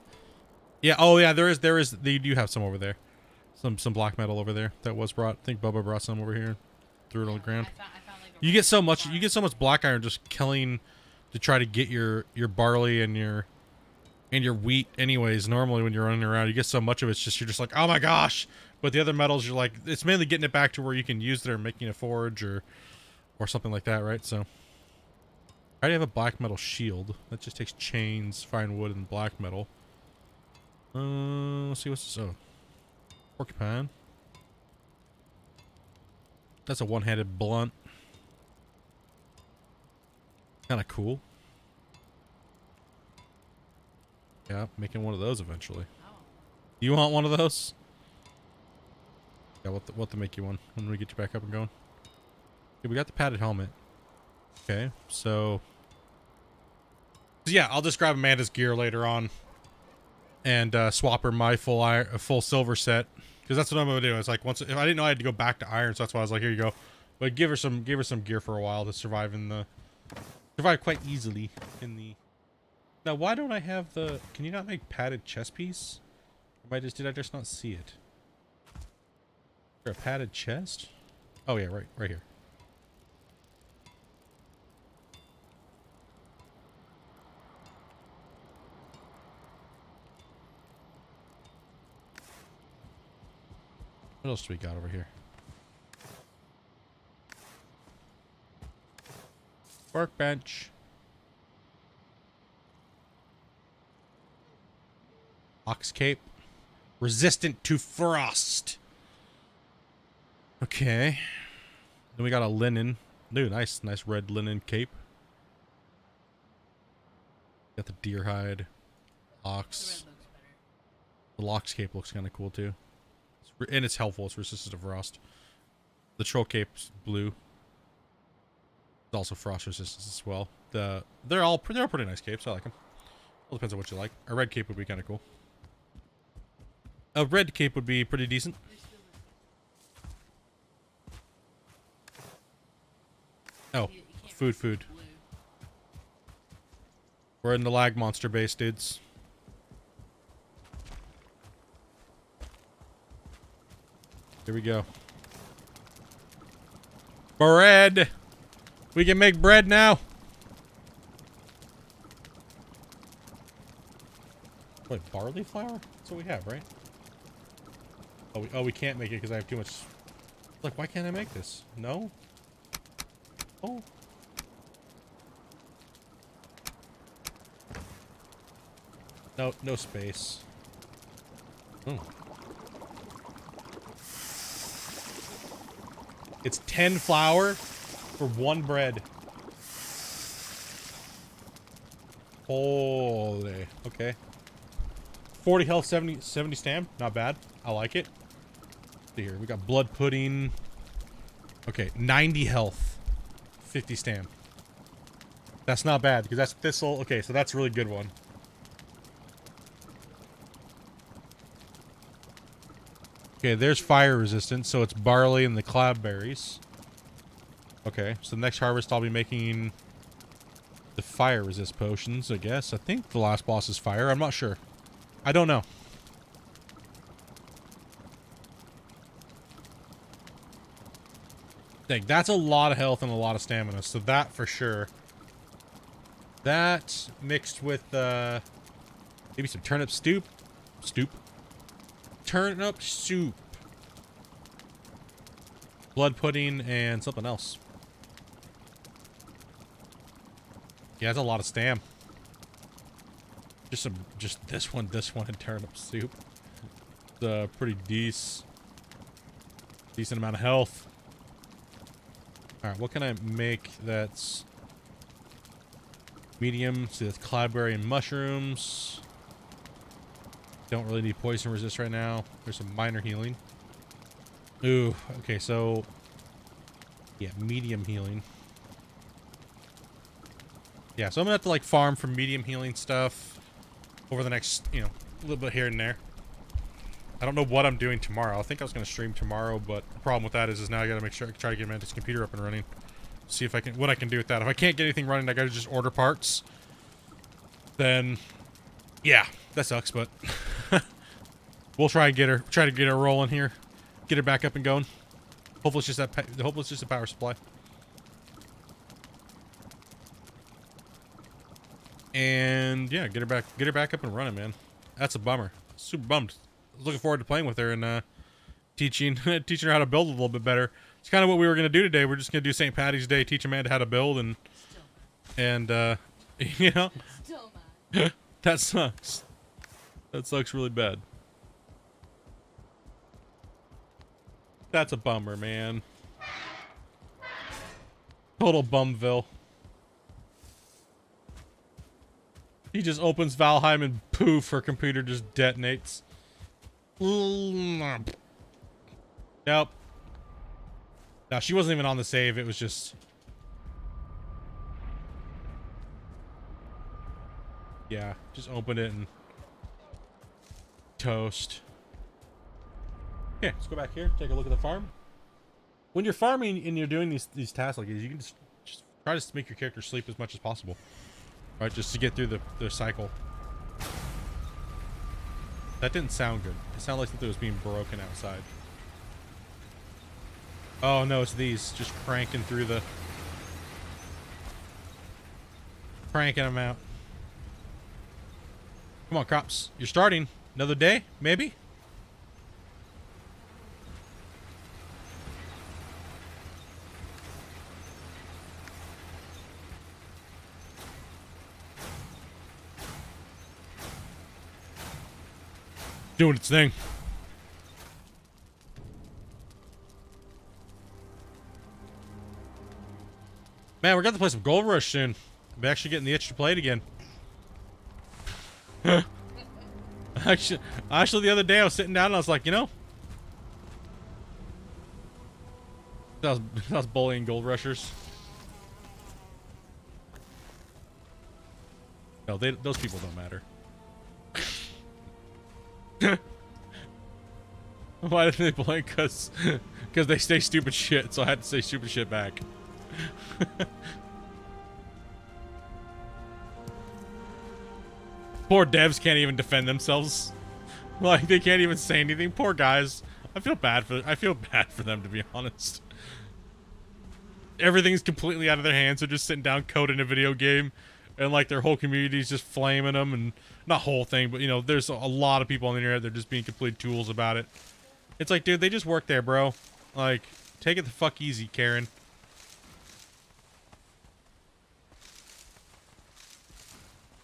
Yeah. Oh, yeah. There is. There is. You do have some over there. Some some black metal over there that was brought. I think Bubba brought some over here. Threw it on the ground. I found, I found like You get so much. You get so much black iron just killing to try to get your your barley and your and your wheat. Anyways, normally when you're running around, you get so much of it, it's just you're just like, oh my gosh. But the other metals, you're like, it's mainly getting it back to where you can use it or making a forge or or something like that, right? So. I already have a black metal shield. That just takes chains, fine wood, and black metal. Uh, let's see what's this. Oh, porcupine. That's a one-handed blunt. Kind of cool. Yeah, making one of those eventually. You want one of those? Yeah, what the, what to make you one when we get you back up and going. Okay, we got the padded helmet. Okay, so yeah, I'll just grab Amanda's gear later on, and uh, swap her my full iron, uh, full silver set because that's what I'm gonna do. It's like once if I didn't know I had to go back to iron, so that's why I was like, here you go. But give her some, give her some gear for a while to survive in the survive quite easily in the. Now, why don't I have the? Can you not make padded chest piece? Or I just did I just not see it? a padded chest? Oh yeah, right, right here. What else do we got over here? Workbench. Lox cape. Resistant to frost. Okay. Then we got a linen. Dude, nice, nice red linen cape. Got the deer hide, The ox. red. The Lox cape looks kind of cool too. It's and it's helpful. It's resistant to frost. The troll cape's blue. Also frost resistance as well. The they're all they're all pretty nice capes. I like them. All depends on what you like. A red cape would be kind of cool. A red cape would be pretty decent. Oh, food, food. We're in the lag monster base, dudes. Here we go. Bread! We can make bread now! Wait, barley flour? That's what we have, right? Oh, we, oh, we can't make it because I have too much... Like, why can't I make this? No? Oh. No, no space. Oh. It's 10 flour for one bread. Holy. Okay. 40 health, 70, 70 stam. Not bad. I like it. See here. We got blood pudding. Okay, 90 health. 50 stam. That's not bad because that's thistle. Okay, so that's a really good one. Okay, there's fire resistance, so it's barley and the cloudberries. Okay, so the next harvest I'll be making the fire resist potions, I guess. I think the last boss is fire. I'm not sure. I don't know. Dang, that's a lot of health and a lot of stamina, so that for sure. That mixed with uh maybe some turnip stoop. Stoop. Turnip soup. Blood pudding and something else. Yeah, that's a lot of stam. Just some, just this one, this one, and turnip soup. The uh, pretty decent, decent amount of health. All right, what can I make that's medium? See, that's cloudberry and mushrooms. Don't really need poison resist right now. There's some minor healing. Ooh, okay, so yeah, medium healing. Yeah, so I'm gonna have to like farm for medium healing stuff over the next, you know, a little bit here and there. I don't know what I'm doing tomorrow. I think I was gonna stream tomorrow, but the problem with that is, is now I gotta make sure I try to get Amanda's computer up and running. See if I can, what I can do with that. If I can't get anything running, I gotta just order parts. Then, yeah, that sucks, but (laughs) we'll try and get her, try to get her rolling here, get her back up and going. Hopefully it's just that, hopefully it's just a power supply. And yeah, get her back, get her back up and running, man. That's a bummer. Super bummed. Looking forward to playing with her and uh, teaching (laughs) teaching her how to build a little bit better. It's kind of what we were gonna do today. We're just gonna do St. Patty's Day, teach Amanda how to build, and and uh, (laughs) you know (laughs) that sucks. That sucks really bad. That's a bummer, man. Total bumville. He just opens Valheim and poof, her computer just detonates. Nope. No, she wasn't even on the save. It was just. Yeah, just open it and toast. Okay, let's go back here. Take a look at the farm. When you're farming and you're doing these these tasks like these, you can just just try to make your character sleep as much as possible. Right, just to get through the the cycle. That didn't sound good. It sounded like something was being broken outside. Oh no, it's these just cranking through the cranking them out. Come on, crops. You're starting. Another day, maybe? Doing its thing. Man, we're gonna play some Gold Rush soon. I'm actually getting the itch to play it again. (laughs) actually, actually, the other day I was sitting down and I was like, you know, that was, (laughs) that was bullying gold rushers. No, they, those people don't matter. (laughs) Why did they bully? (laughs) Because because they say stupid shit, so I had to say stupid shit back. (laughs) Poor devs can't even defend themselves. Like they can't even say anything. Poor guys. I feel bad for I feel bad for them to be honest. Everything's completely out of their hands. They're just sitting down coding a video game, and like their whole community's just flaming them, and not whole thing, but you know, there's a lot of people on the internet. They're just being complete tools about it. It's like, dude, they just work there, bro. Like, take it the fuck easy, Karen.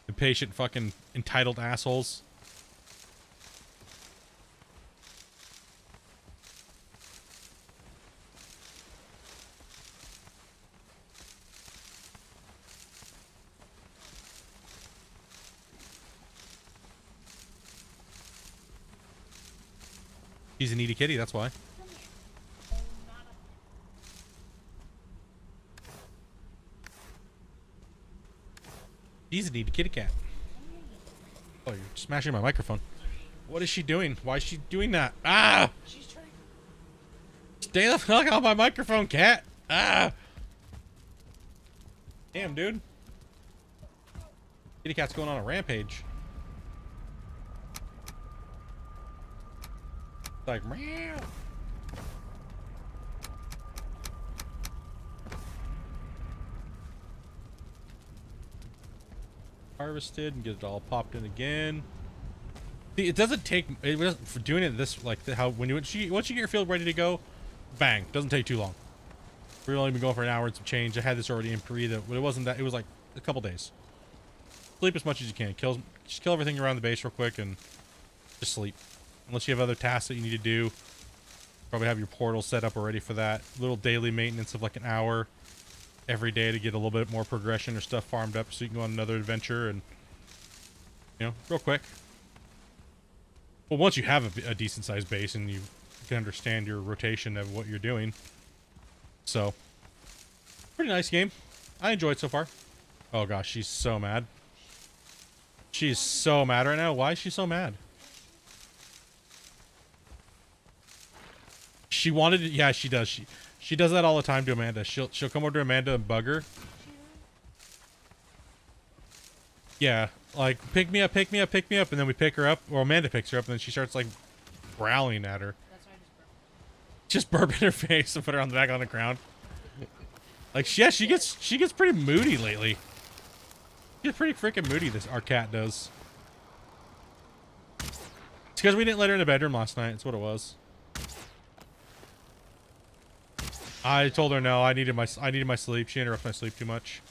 Impatient fucking entitled assholes. He's a needy kitty, that's why. He's a needy kitty cat. Oh, you're smashing my microphone. What is she doing? Why is she doing that? Ah! She's trying. Stay the fuck off my microphone, cat! Ah! Damn, dude. Kitty cat's going on a rampage. Like, meow. Harvested and get it all popped in again. See, it doesn't take it for doing it this like how when you once you once you get your field ready to go, bang, doesn't take too long. We've only been going for an hour and some change. I had this already in pre that but it wasn't that it was like a couple days. Sleep as much as you can. Kill just kill everything around the base real quick and just sleep. Unless you have other tasks that you need to do. Probably have your portal set up already for that. Little daily maintenance of like an hour every day to get a little bit more progression or stuff farmed up so you can go on another adventure and you know, real quick. Well, once you have a, a decent sized base and you can understand your rotation of what you're doing. So, pretty nice game. I enjoyed so far. Oh gosh, she's so mad. She's so mad right now. Why is she so mad? She wanted it. Yeah, she does. She she does that all the time to Amanda. She'll she'll come over to Amanda and bug her. Yeah, like pick me up, pick me up, pick me up, and then we pick her up, or Amanda picks her up, and then she starts like growling at her. That's why I just burp in her (laughs) face and put her on the back on the ground. Like yeah, she gets she gets pretty moody lately. She gets pretty freaking moody. This our cat does. It's because we didn't let her in the bedroom last night. That's what it was. I told her no. I needed my I needed my sleep. She interrupts my sleep too much.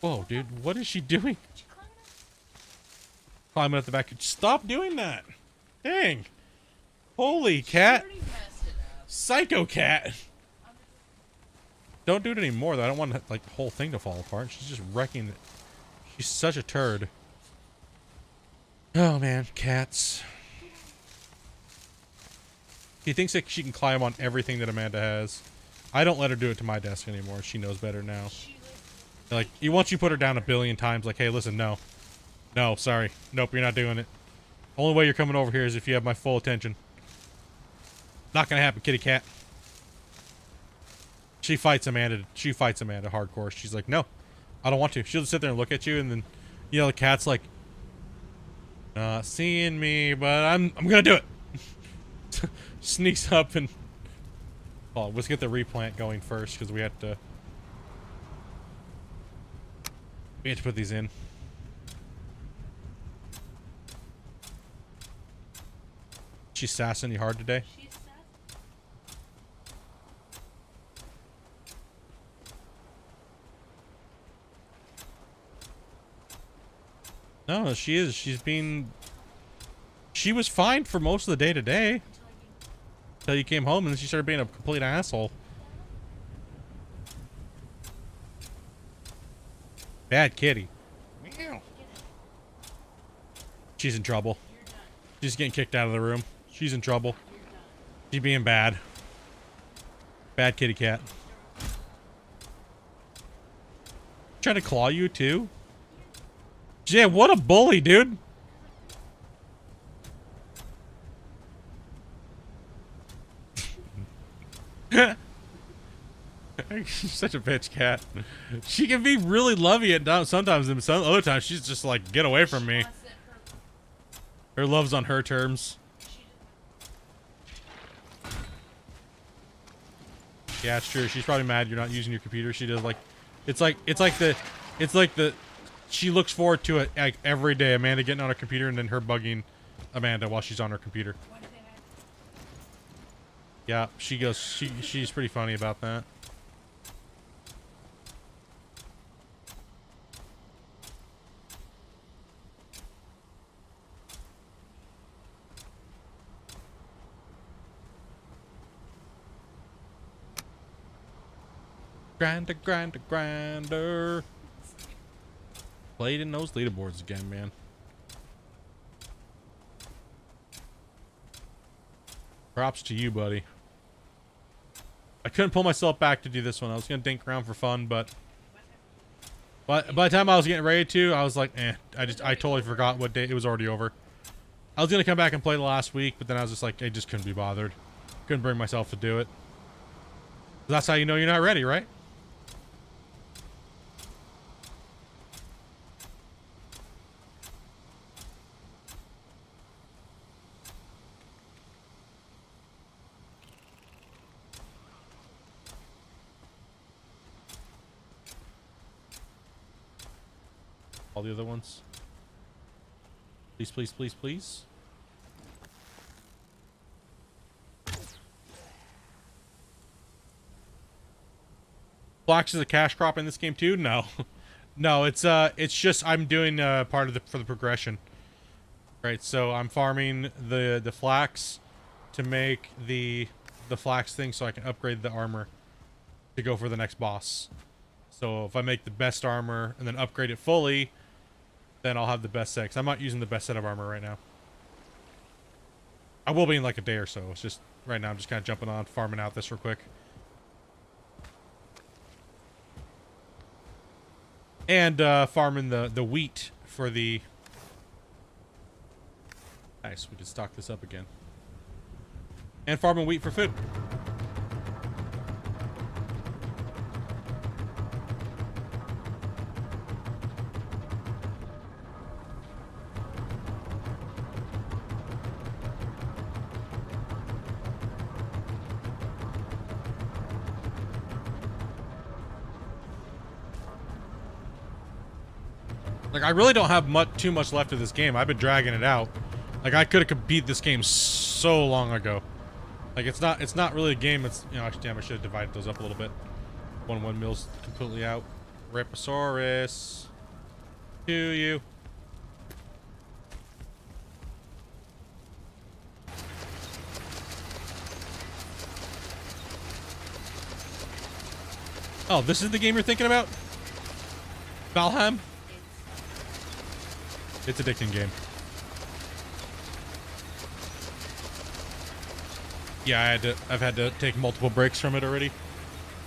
Whoa, dude! What is she doing? She climbed up. Climbing up the back. Stop doing that! Dang! Holy cat! She already messed it up. Psycho cat! Don't do it anymore though. I don't want like the whole thing to fall apart. She's just wrecking it. She's such a turd. Oh man, cats. He thinks that she can climb on everything that Amanda has. I don't let her do it to my desk anymore. She knows better now. Like once you put her down a billion times, like, hey, listen, no. No, sorry. Nope, you're not doing it. Only way you're coming over here is if you have my full attention. Not gonna happen, kitty cat. She fights Amanda. She fights Amanda hardcore. She's like, no, I don't want to. She'll just sit there and look at you, and then, you know, the cat's like, not seeing me, but I'm, I'm gonna do it. Sneaks up and, well, let's get the replant going first because we have to. We have to put these in. She's sassing you hard today. No, she is. She's been. She was fine for most of the day today Until I get until you came home, and then she started being a complete asshole. Bad kitty. Meow. She's in trouble. She's getting kicked out of the room. She's in trouble. She's being bad. Bad kitty cat. Trying to claw you too? Yeah, what a bully, dude. She's (laughs) such a bitch cat. She can be really lovey at times- sometimes, and some other times she's just like, get away from me. Her- love's on her terms. Yeah, it's true. She's probably mad you're not using your computer. She does like, it's like it's like the, it's like the, she looks forward to it like every day. Amanda getting on her computer and then her bugging Amanda while she's on her computer. Why did they have- Yeah, she goes. She she's pretty funny about that. Grinder, grinder, grinder. Played in those leaderboards again, man. Props to you, buddy. I couldn't pull myself back to do this one. I was gonna dink around for fun, but but by the time I was getting ready to, I was like, eh. I just I totally forgot what day it was already over. I was gonna come back and play the last week, but then I was just like, I just couldn't be bothered. Couldn't bring myself to do it. That's how you know you're not ready, right? The other ones. Please, please, please, please. Flax is a cash crop in this game too? No. (laughs) no, it's uh it's just I'm doing uh part of the for the progression. Right, so I'm farming the the flax to make the the flax thing so I can upgrade the armor to go for the next boss. So if I make the best armor and then upgrade it fully, then I'll have the best set. I'm not using the best set of armor right now. I will be in like a day or so. It's just right now I'm just kind of jumping on, farming out this real quick. And uh, farming the, the wheat for the... Nice, we can stock this up again. And farming wheat for food. I really don't have much too much left of this game. I've been dragging it out. Like I could have beat this game so long ago. Like it's not it's not really a game It's you know actually damn I should have divided those up a little bit. One one mills completely out. Raposaurus. To you. Oh, this is the game you're thinking about? Valheim? It's a addicting game. Yeah, I had to. I've had to take multiple breaks from it already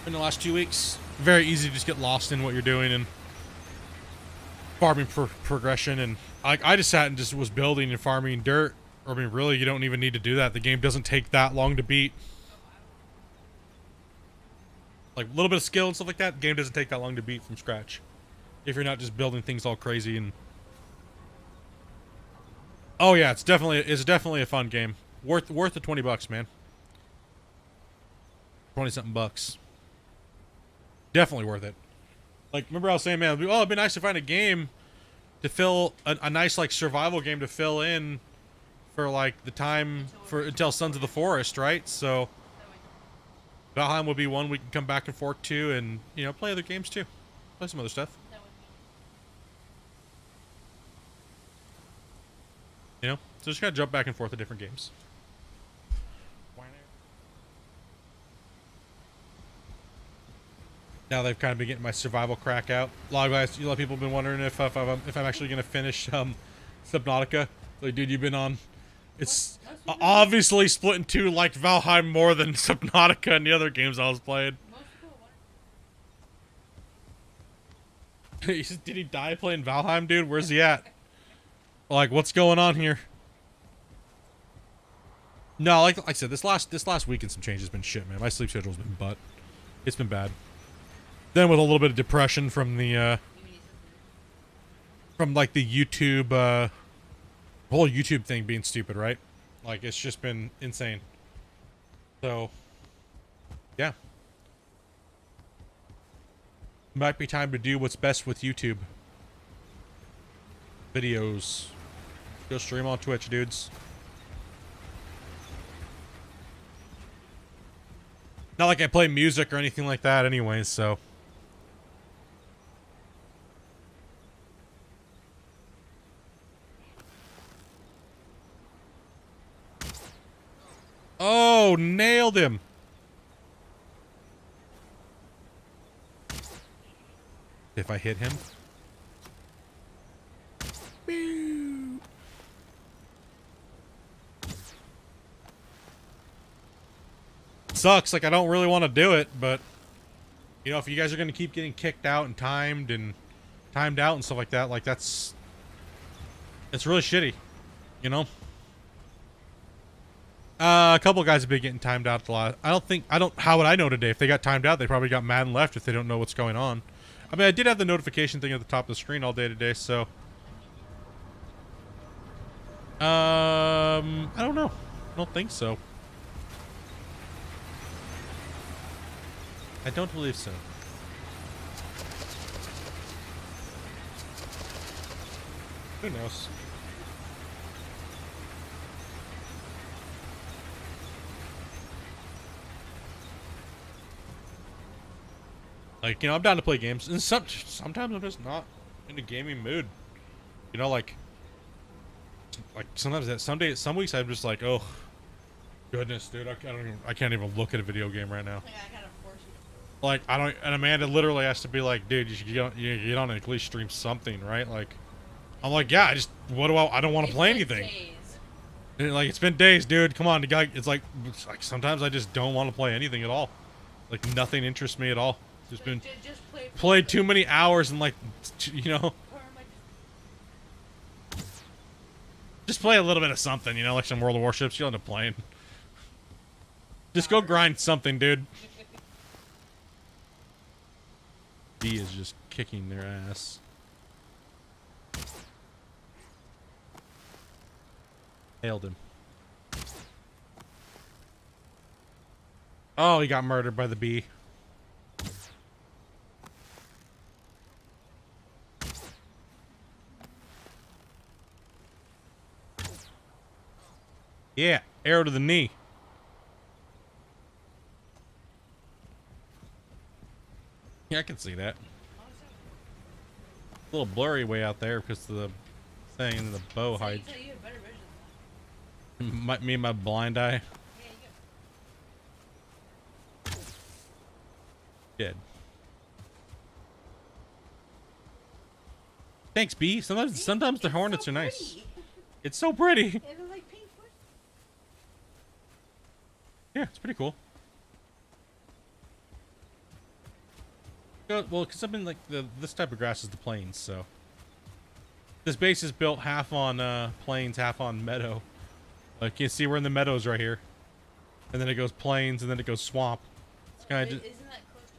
in the last two weeks. Very easy to just get lost in what you're doing and farming pro progression. And I, I just sat and just was building and farming dirt. I mean, really, you don't even need to do that. The game doesn't take that long to beat. Like a little bit of skill and stuff like that. The game doesn't take that long to beat from scratch. If you're not just building things all crazy and Oh yeah, it's definitely it's definitely a fun game. Worth worth the twenty bucks, man. Twenty something bucks. Definitely worth it. Like remember I was saying, man, oh, it'd be nice to find a game to fill a, a nice like survival game to fill in for like the time for until Sons of the Forest, right? So Valheim would be one we can come back and forth to, and you know play other games too, play some other stuff. That would be- You know, so just gotta jump back and forth to different games. Now they've kind of been getting my survival crack out. A lot of guys, a lot of people have been wondering if if I'm, if I'm actually gonna finish um, Subnautica. Like, dude, you've been on. It's obviously split in two, like Valheim more than (laughs) Subnautica and the other games I was playing. Most people want (laughs) He said, Did he die playing Valheim, dude? Where's he at? Like, what's going on here? No, like, like I said, this last this last week and some change has been shit, man. My sleep schedule's been butt. It's been bad. Then with a little bit of depression from the uh from like the YouTube uh whole YouTube thing being stupid, right? Like it's just been insane. So yeah. Might be time to do what's best with YouTube. Videos. Go stream on Twitch, dudes. Not like I play music or anything like that anyway, so Oh, nailed him. If I hit him. Meow. Sucks, like I don't really want to do it, but you know, if you guys are gonna keep getting kicked out and timed and timed out and stuff like that, like that's it's really shitty. You know? Uh, a couple guys have been getting timed out a lot. I don't think I don't. How would I know today? If they got timed out, they probably got mad and left. If they don't know what's going on, I mean, I did have the notification thing at the top of the screen all day today, so. Um, I don't know. I don't think so. I don't believe so. Who knows? Like, you know, I'm down to play games, and some sometimes I'm just not in a gaming mood. You know, like, like sometimes that some days, some weeks I'm just like, oh, goodness, dude, I can't even, I can't even look at a video game right now. Like, I gotta force you. Like, I don't, and Amanda literally has to be like, dude, you should get on, you get on and at least stream something, right? Like, I'm like, yeah, I just, what do I, I don't want to play anything. like, it's been days, dude. Come on, the guy. It's like, it's like sometimes I just don't want to play anything at all. Like nothing interests me at all. Just been just play played too many hours and like, (laughs) you know, Or am I just play a little bit of something. You know, like some World of Warships. You'll end up playing. Just go grind something, dude. D is just kicking their ass. Nailed him. Oh, he got murdered by the bee. Yeah, arrow to the knee. Yeah, I can see that. A little blurry way out there because of the thing and the bow So height. so you have better vision. (laughs) My, me and my blind eye. Yeah, Dead. Thanks, B. Sometimes, sometimes the hornets are nice. It's so pretty. Yeah, they're like pink foot. Yeah, it's pretty cool. Well, because I've been like the this type of grass is the plains, so this base is built half on uh, plains, half on meadow. Like you can see, we're in the meadows right here, and then it goes plains, and then it goes swamp. It's kind of just Isn't that close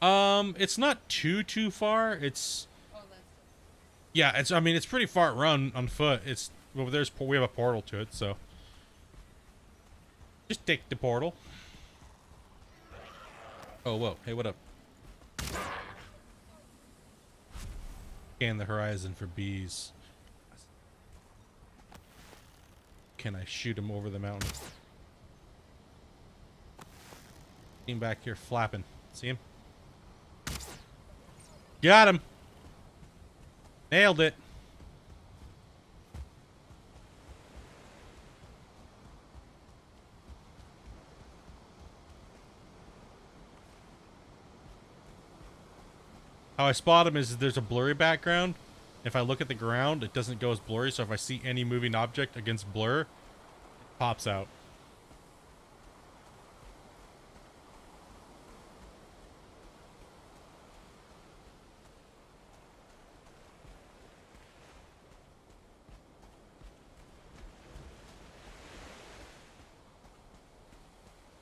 to? um, it's not too too far. It's Oh, yeah, it's I mean it's pretty far run on foot. It's well, there's we have a portal to it, so just take the portal. Oh whoa! Hey, what up? Scan the horizon for bees. Can I shoot him over the mountain? See back here flapping. See him? Got him! Nailed it. How I spot them is there's a blurry background. If I look at the ground, it doesn't go as blurry. So if I see any moving object against blur, it pops out.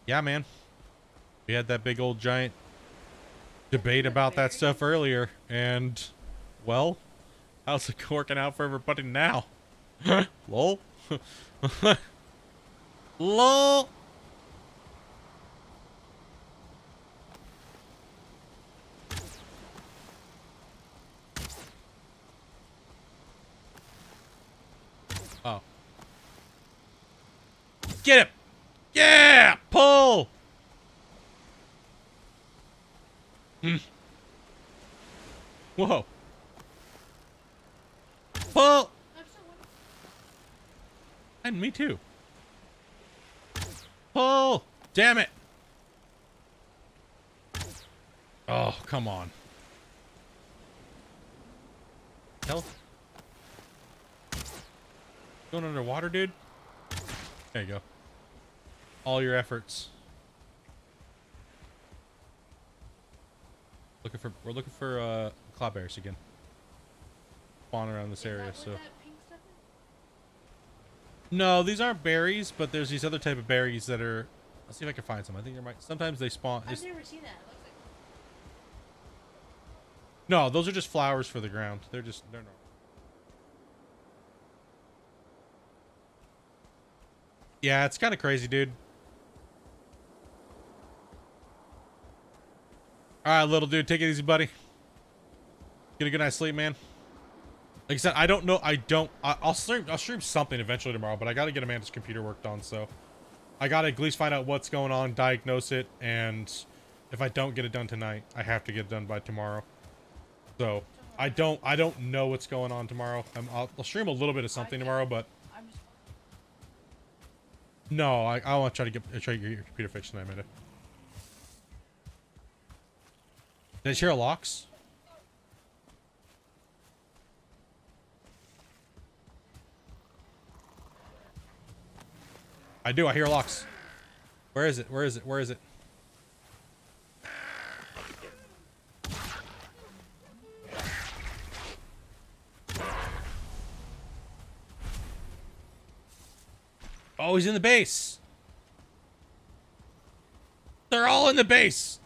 Yeah, man. We had that big old giant debate about that stuff earlier, and well, how's it (laughs) working out for everybody now? (laughs) Lol. (laughs) Lol. Oh. Get him! Yeah! Pull! Hmm. Whoa. Pull! And me too. Pull! Damn it! Oh, come on. Hell. Going underwater, dude? There you go. All your efforts. Looking for we're looking for uh cloudberries again. Spawn around this Is area, so that pink stuff? No, these aren't berries, but there's these other type of berries that are Let's see if I can find some. I think there might sometimes they spawn I've never seen that. Like No, those are just flowers for the ground. They're just they're normal. Yeah, it's kind of crazy, dude. All right, little dude, take it easy, buddy. Get a good night's sleep, man. Like I said, I don't know. I don't. I, I'll stream. I'll stream something eventually tomorrow, but I got to get Amanda's computer worked on. So, I got to at least find out what's going on, diagnose it, and if I don't get it done tonight, I have to get it done by tomorrow. So, I don't. I don't know what's going on tomorrow. I'm, I'll, I'll stream a little bit of something tomorrow, but no, I, I want to try to get try to get your computer fixed tonight, Amanda. Did I hear Lox? I do. I hear Lox. Where is it? Where is it? Where is it? Oh, he's in the base. They're all in the base.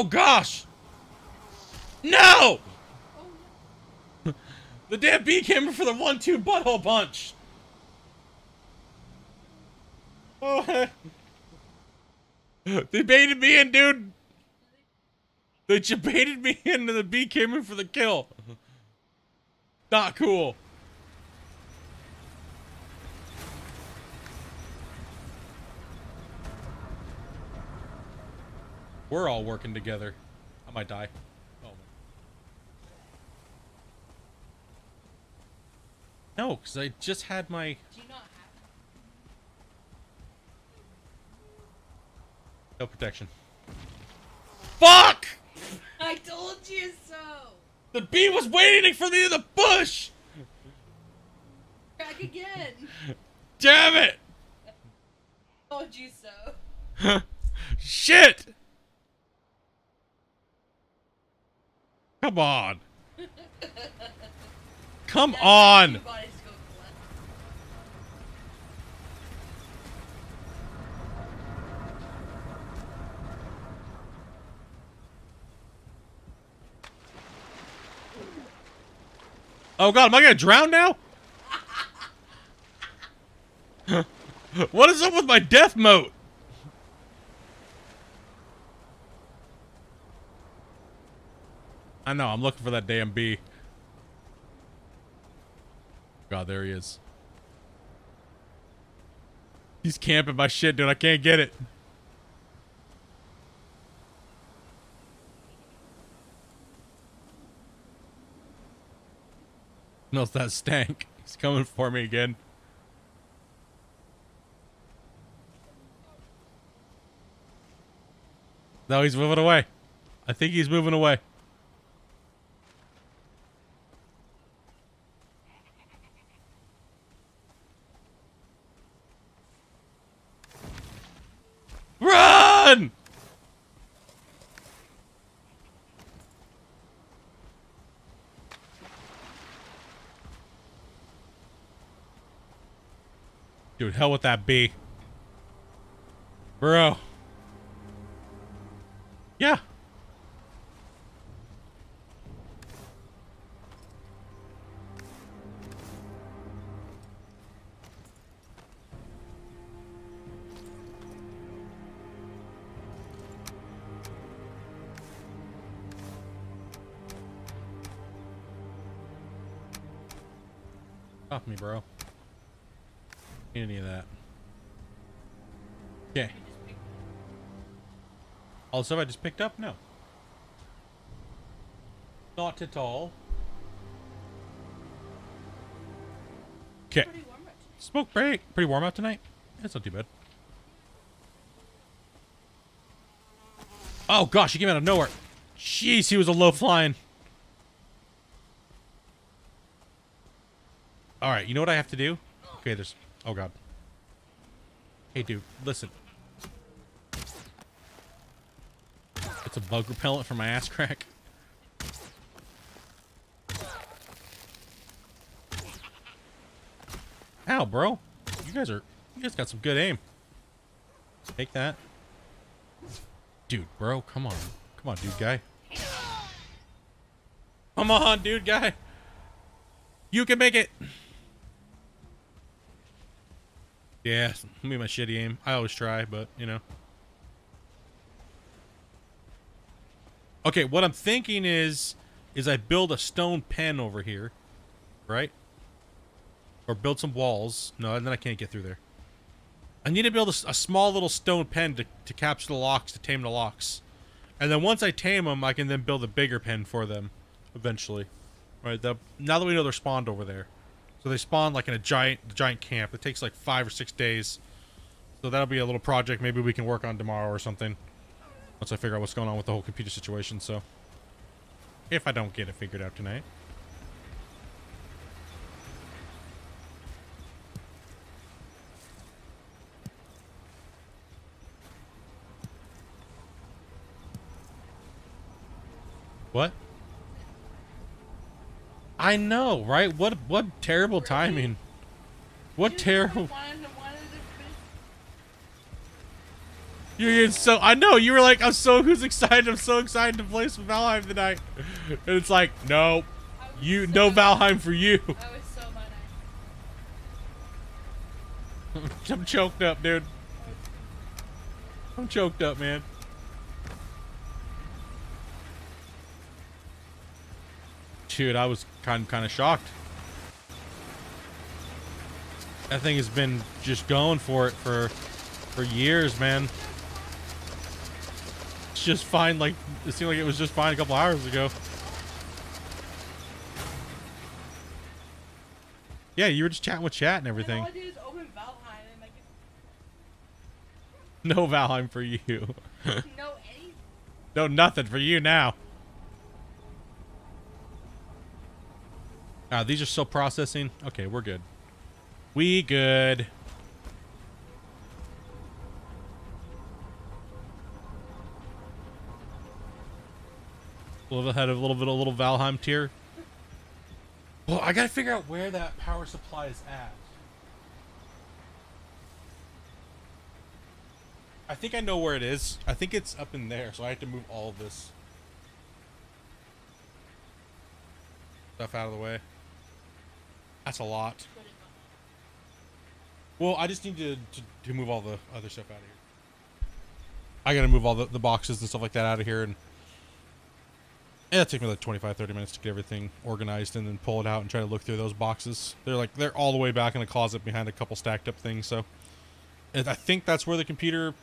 Oh, gosh! No! the damn bee came for the one-two butthole punch. Oh, (laughs) they baited me in, dude. They baited me in, and the bee came in for the kill. Not cool. We're all working together. I might die. Oh. No, because I just had my Do you not have? no protection. Fuck! I told you so. The bee was waiting for me in the bush! Back again. Damn it! Told you so. (laughs) Shit! Come on. (laughs) Come on! bodies to go collect. Oh god, am I gonna drown now? (laughs) What is up with my death moat? I know, I'm looking for that damn bee. God, there he is. He's camping my shit, dude. I can't get it. (laughs) Smells that stank. (laughs) He's coming for me again. No, he's moving away. I think he's moving away. Dude, hell with that bee. Bro. Bro. Any of that. Okay. All the stuff I just picked up? No. Not at all. Okay. Pretty warm right Smoke break. Pretty warm out tonight. That's not too bad. Oh gosh, he came out of nowhere. Jeez, he was a low flying. All right, you know what I have to do? Okay, there's. Oh god. Hey, dude, listen. It's a bug repellent for my ass crack. Ow, bro. You guys are. You guys got some good aim. Take that. Dude, bro, come on. Come on, dude guy. Come on, dude guy. You can make it. Yeah, me my shitty aim. I always try, but you know. Okay, what I'm thinking is, is I build a stone pen over here, right? Or build some walls. No, and then I can't get through there. I need to build a small little stone pen to, to capture the Lox, to tame the Lox. And then once I tame them, I can then build a bigger pen for them, eventually. Right, the, now that we know they're spawned over there. So they spawn like in a giant giant camp. It takes like five or six days. So that'll be a little project maybe we can work on tomorrow or something. Once I figure out what's going on with the whole computer situation, so. If I don't get it figured out tonight. What? I know, right? What what terrible timing. What You terrible wanted to- wanted to finish- You're getting so I know you were like I'm so who's excited? I'm so excited to play some Valheim tonight. And it's like no you so- no Valheim for you. I was so mad. (laughs) I'm choked up dude. I'm choked up man dude I was kind kind of shocked. That thing has been just going for it for for years man. It's just fine like it seemed like it was just fine a couple hours ago. Yeah you were just chatting with chat and everything. And all I did is open Valheim and like (laughs) no valheim for you. (laughs) No no nothing for you now ah these are still processing? Okay we're good. We good. A little ahead of a little bit of a little valheim tier. Well i gotta figure out where that power supply is at. I think I know where it is. I think it's up in there, so I have to move all of this stuff out of the way. That's a lot. Well, I just need to, to, to move all the other stuff out of here. I gotta move all the, the boxes and stuff like that out of here, and it'll take me like 25, 30 minutes to get everything organized and then pull it out and try to look through those boxes. They're like, they're all the way back in the closet behind a couple stacked up things, so. And I think that's where the computer,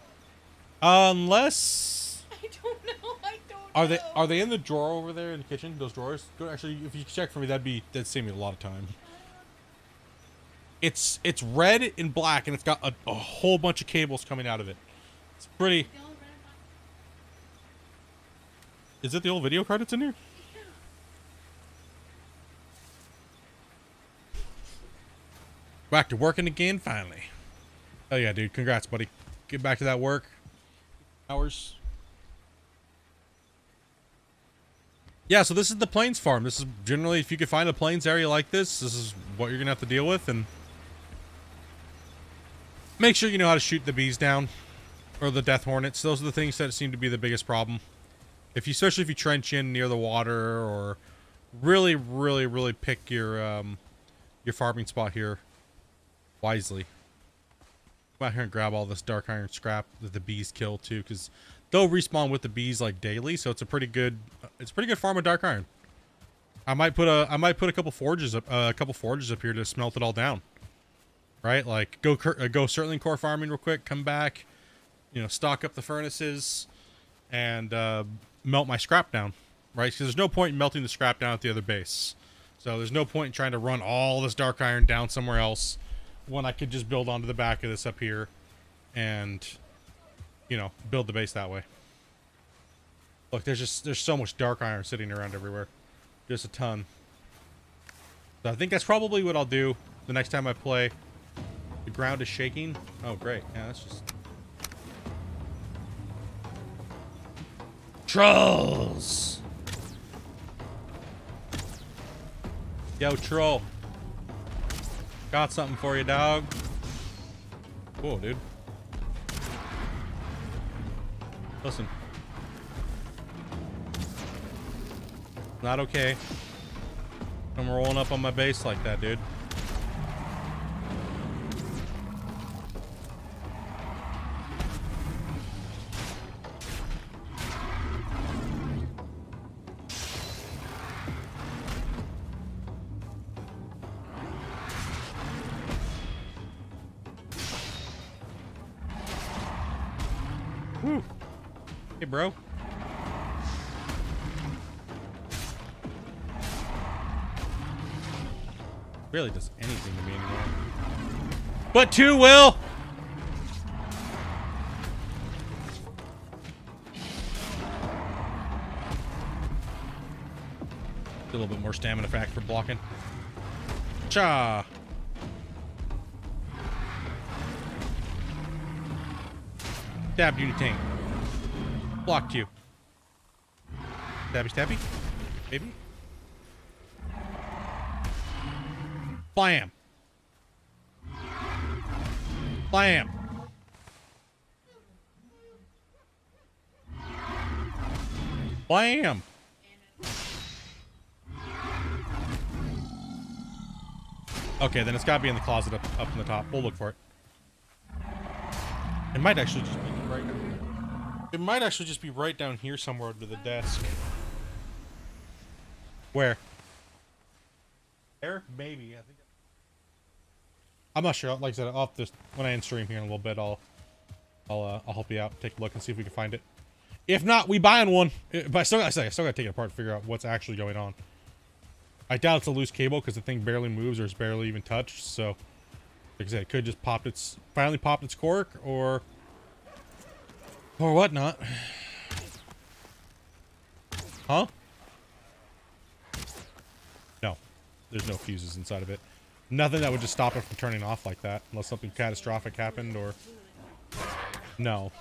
unless, (laughs) I don't know. I don't are they, are they in the drawer over there in the kitchen, those drawers? Go, actually, if you check for me, that'd be, that'd save me a lot of time. It's, it's red and black and it's got a, a whole bunch of cables coming out of it. It's pretty, Is it the old video card that's in here? Back to working again, finally. Oh yeah, dude. Congrats, buddy. Get back to that work. Hours. Yeah, so this is the plains farm. This is generally, if you could find a plains area like this, this is what you're gonna have to deal with, and make sure you know how to shoot the bees down, or the death hornets. Those are the things that seem to be the biggest problem. If you especially if you trench in near the water or really really really pick your um your farming spot here wisely. Come out here and grab all this dark iron scrap that the bees kill too because they'll respawn with the bees like daily. So it's a pretty good it's a pretty good farm of dark iron. I might put a i might put a couple forges up uh, a couple forges up here to smelt it all down right like go uh, go certainly core farming real quick come back you know stock up the furnaces and uh, melt my scrap down, right? Because there's no point in melting the scrap down at the other base. So there's no point in trying to run all this dark iron down somewhere else when I could just build onto the back of this up here and, you know, build the base that way. Look, there's just, there's so much dark iron sitting around everywhere. Just a ton. So I think that's probably what I'll do the next time I play. The ground is shaking. Oh, great. Yeah, that's just Trolls! Yo, troll. Got something for you, dog. Cool, dude. Listen. Not okay. I'm rolling up on my base like that, dude. Really does anything to me anymore. But two will. A little bit more stamina fact for blocking. Cha. Stabbed tank. Blocked you. Stabby, stabby. Maybe. Blam. Blam. Blam. Okay, then it's got to be in the closet up, up in the top. We'll look for it. It might actually just be right. It might actually just be right down here somewhere under the desk. Where? There? Maybe. I think. I'm not sure. Like I said, off this when I end stream here in a little bit, I'll I'll uh, I'll help you out. Take a look and see if we can find it. If not, we buying one. Uh, But I still gotta I still gotta take it apart figure out what's actually going on. I doubt it's a loose cable because the thing barely moves or is barely even touched. So, like I said, it could just popped its finally popped its cork or or whatnot. Huh? No, there's no fuses inside of it. Nothing that would just stop it from turning off like that, unless something catastrophic happened or. No.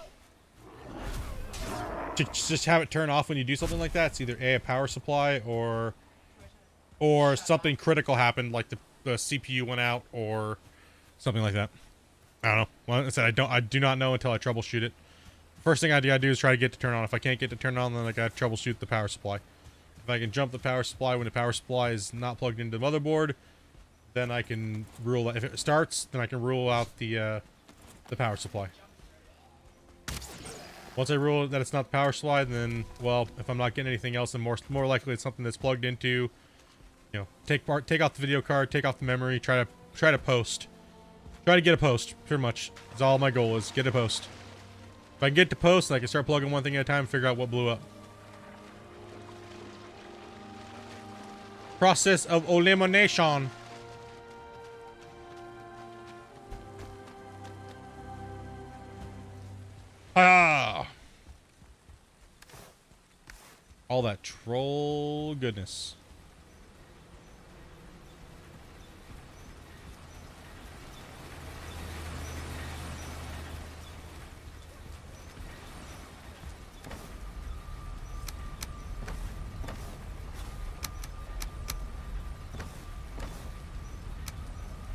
To just have it turn off when you do something like that, it's either a a power supply or or something critical happened, like the, the CPU went out or something like that. I don't know. Well, I said I don't. I do not know until I troubleshoot it. First thing I gotta do is try to get to turn on. If I can't get to turn on, then I gotta troubleshoot the power supply. If I can jump the power supply when the power supply is not plugged into the motherboard, then I can rule if it starts, then I can rule out the uh, the power supply. Once I rule that it's not the power supply, then well, if I'm not getting anything else, then more more likely it's something that's plugged into. You know, take part, take off the video card, take off the memory, try to try to post, try to get a post. Pretty much, is all my goal is get a post. If I can get to post, I can start plugging one thing at a time, and figure out what blew up. Process of elimination. Ah! All that troll goodness.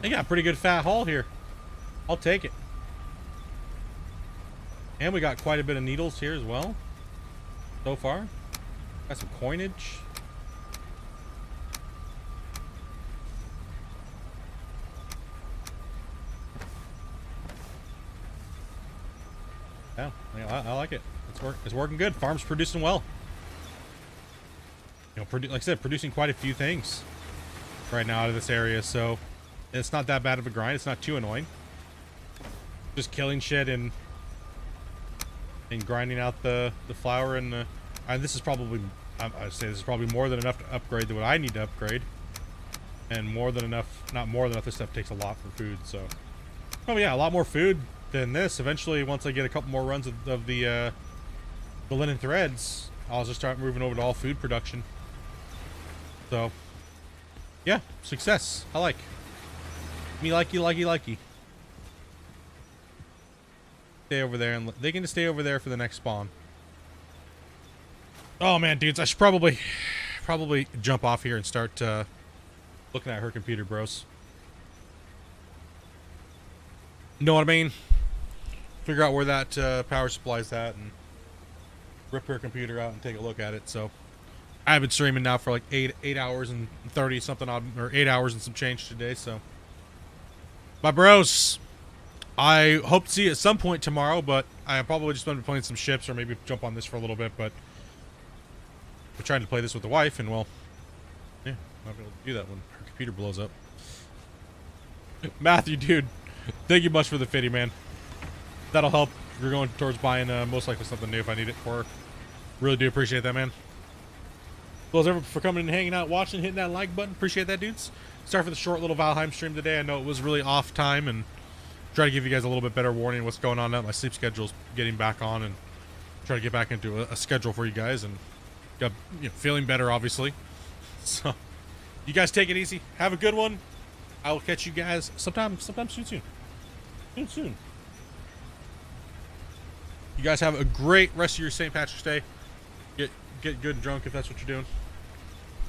They got a pretty good fat haul here. I'll take it. And we got quite a bit of needles here as well. So far. Got some coinage. Yeah, I, I like it. It's work. It's working good. Farm's producing well. You know, like I said, producing quite a few things right now out of this area. So it's not that bad of a grind. It's not too annoying. Just killing shit and and grinding out the the flour and the. And this is probably I, I say this is probably more than enough to upgrade what I need to upgrade, and more than enough. Not more than enough. This stuff takes a lot for food. So, oh yeah, a lot more food than this. Eventually, once I get a couple more runs of, of the uh, the linen threads, I'll just start moving over to all food production. So, yeah, success. I like. Me likey, likey, likey. Stay over there, and they can just stay over there for the next spawn. Oh man, dudes, I should probably, probably jump off here and start uh, looking at her computer, bros. Know what I mean? Figure out where that uh, power supply's at, and rip her computer out and take a look at it. So, I've been streaming now for like eight eight hours and thirty something odd, or eight hours and some change today. So, my bros, I hope to see you at some point tomorrow, but I probably just want to be playing some ships or maybe jump on this for a little bit. But we're trying to play this with the wife, and well, yeah, not be able to do that when her computer blows up. (laughs) Matthew, dude, thank you much for the fitty, man. That'll help. We're going towards buying uh, most likely something new if I need it for her. Really do appreciate that, man. Well, everyone for coming and hanging out, watching, hitting that like button. Appreciate that, dudes. Sorry for the short little Valheim stream today. I know it was really off time and try to give you guys a little bit better warning what's going on now. My sleep schedule's getting back on and try to get back into a, a schedule for you guys and got you know, feeling better, obviously. (laughs) So, you guys take it easy. Have a good one. I will catch you guys sometime, sometime soon, soon, soon, soon. You guys have a great rest of your St. Patrick's Day. Get get good and drunk if that's what you're doing.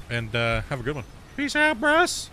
And uh, have a good one. Peace out, bros.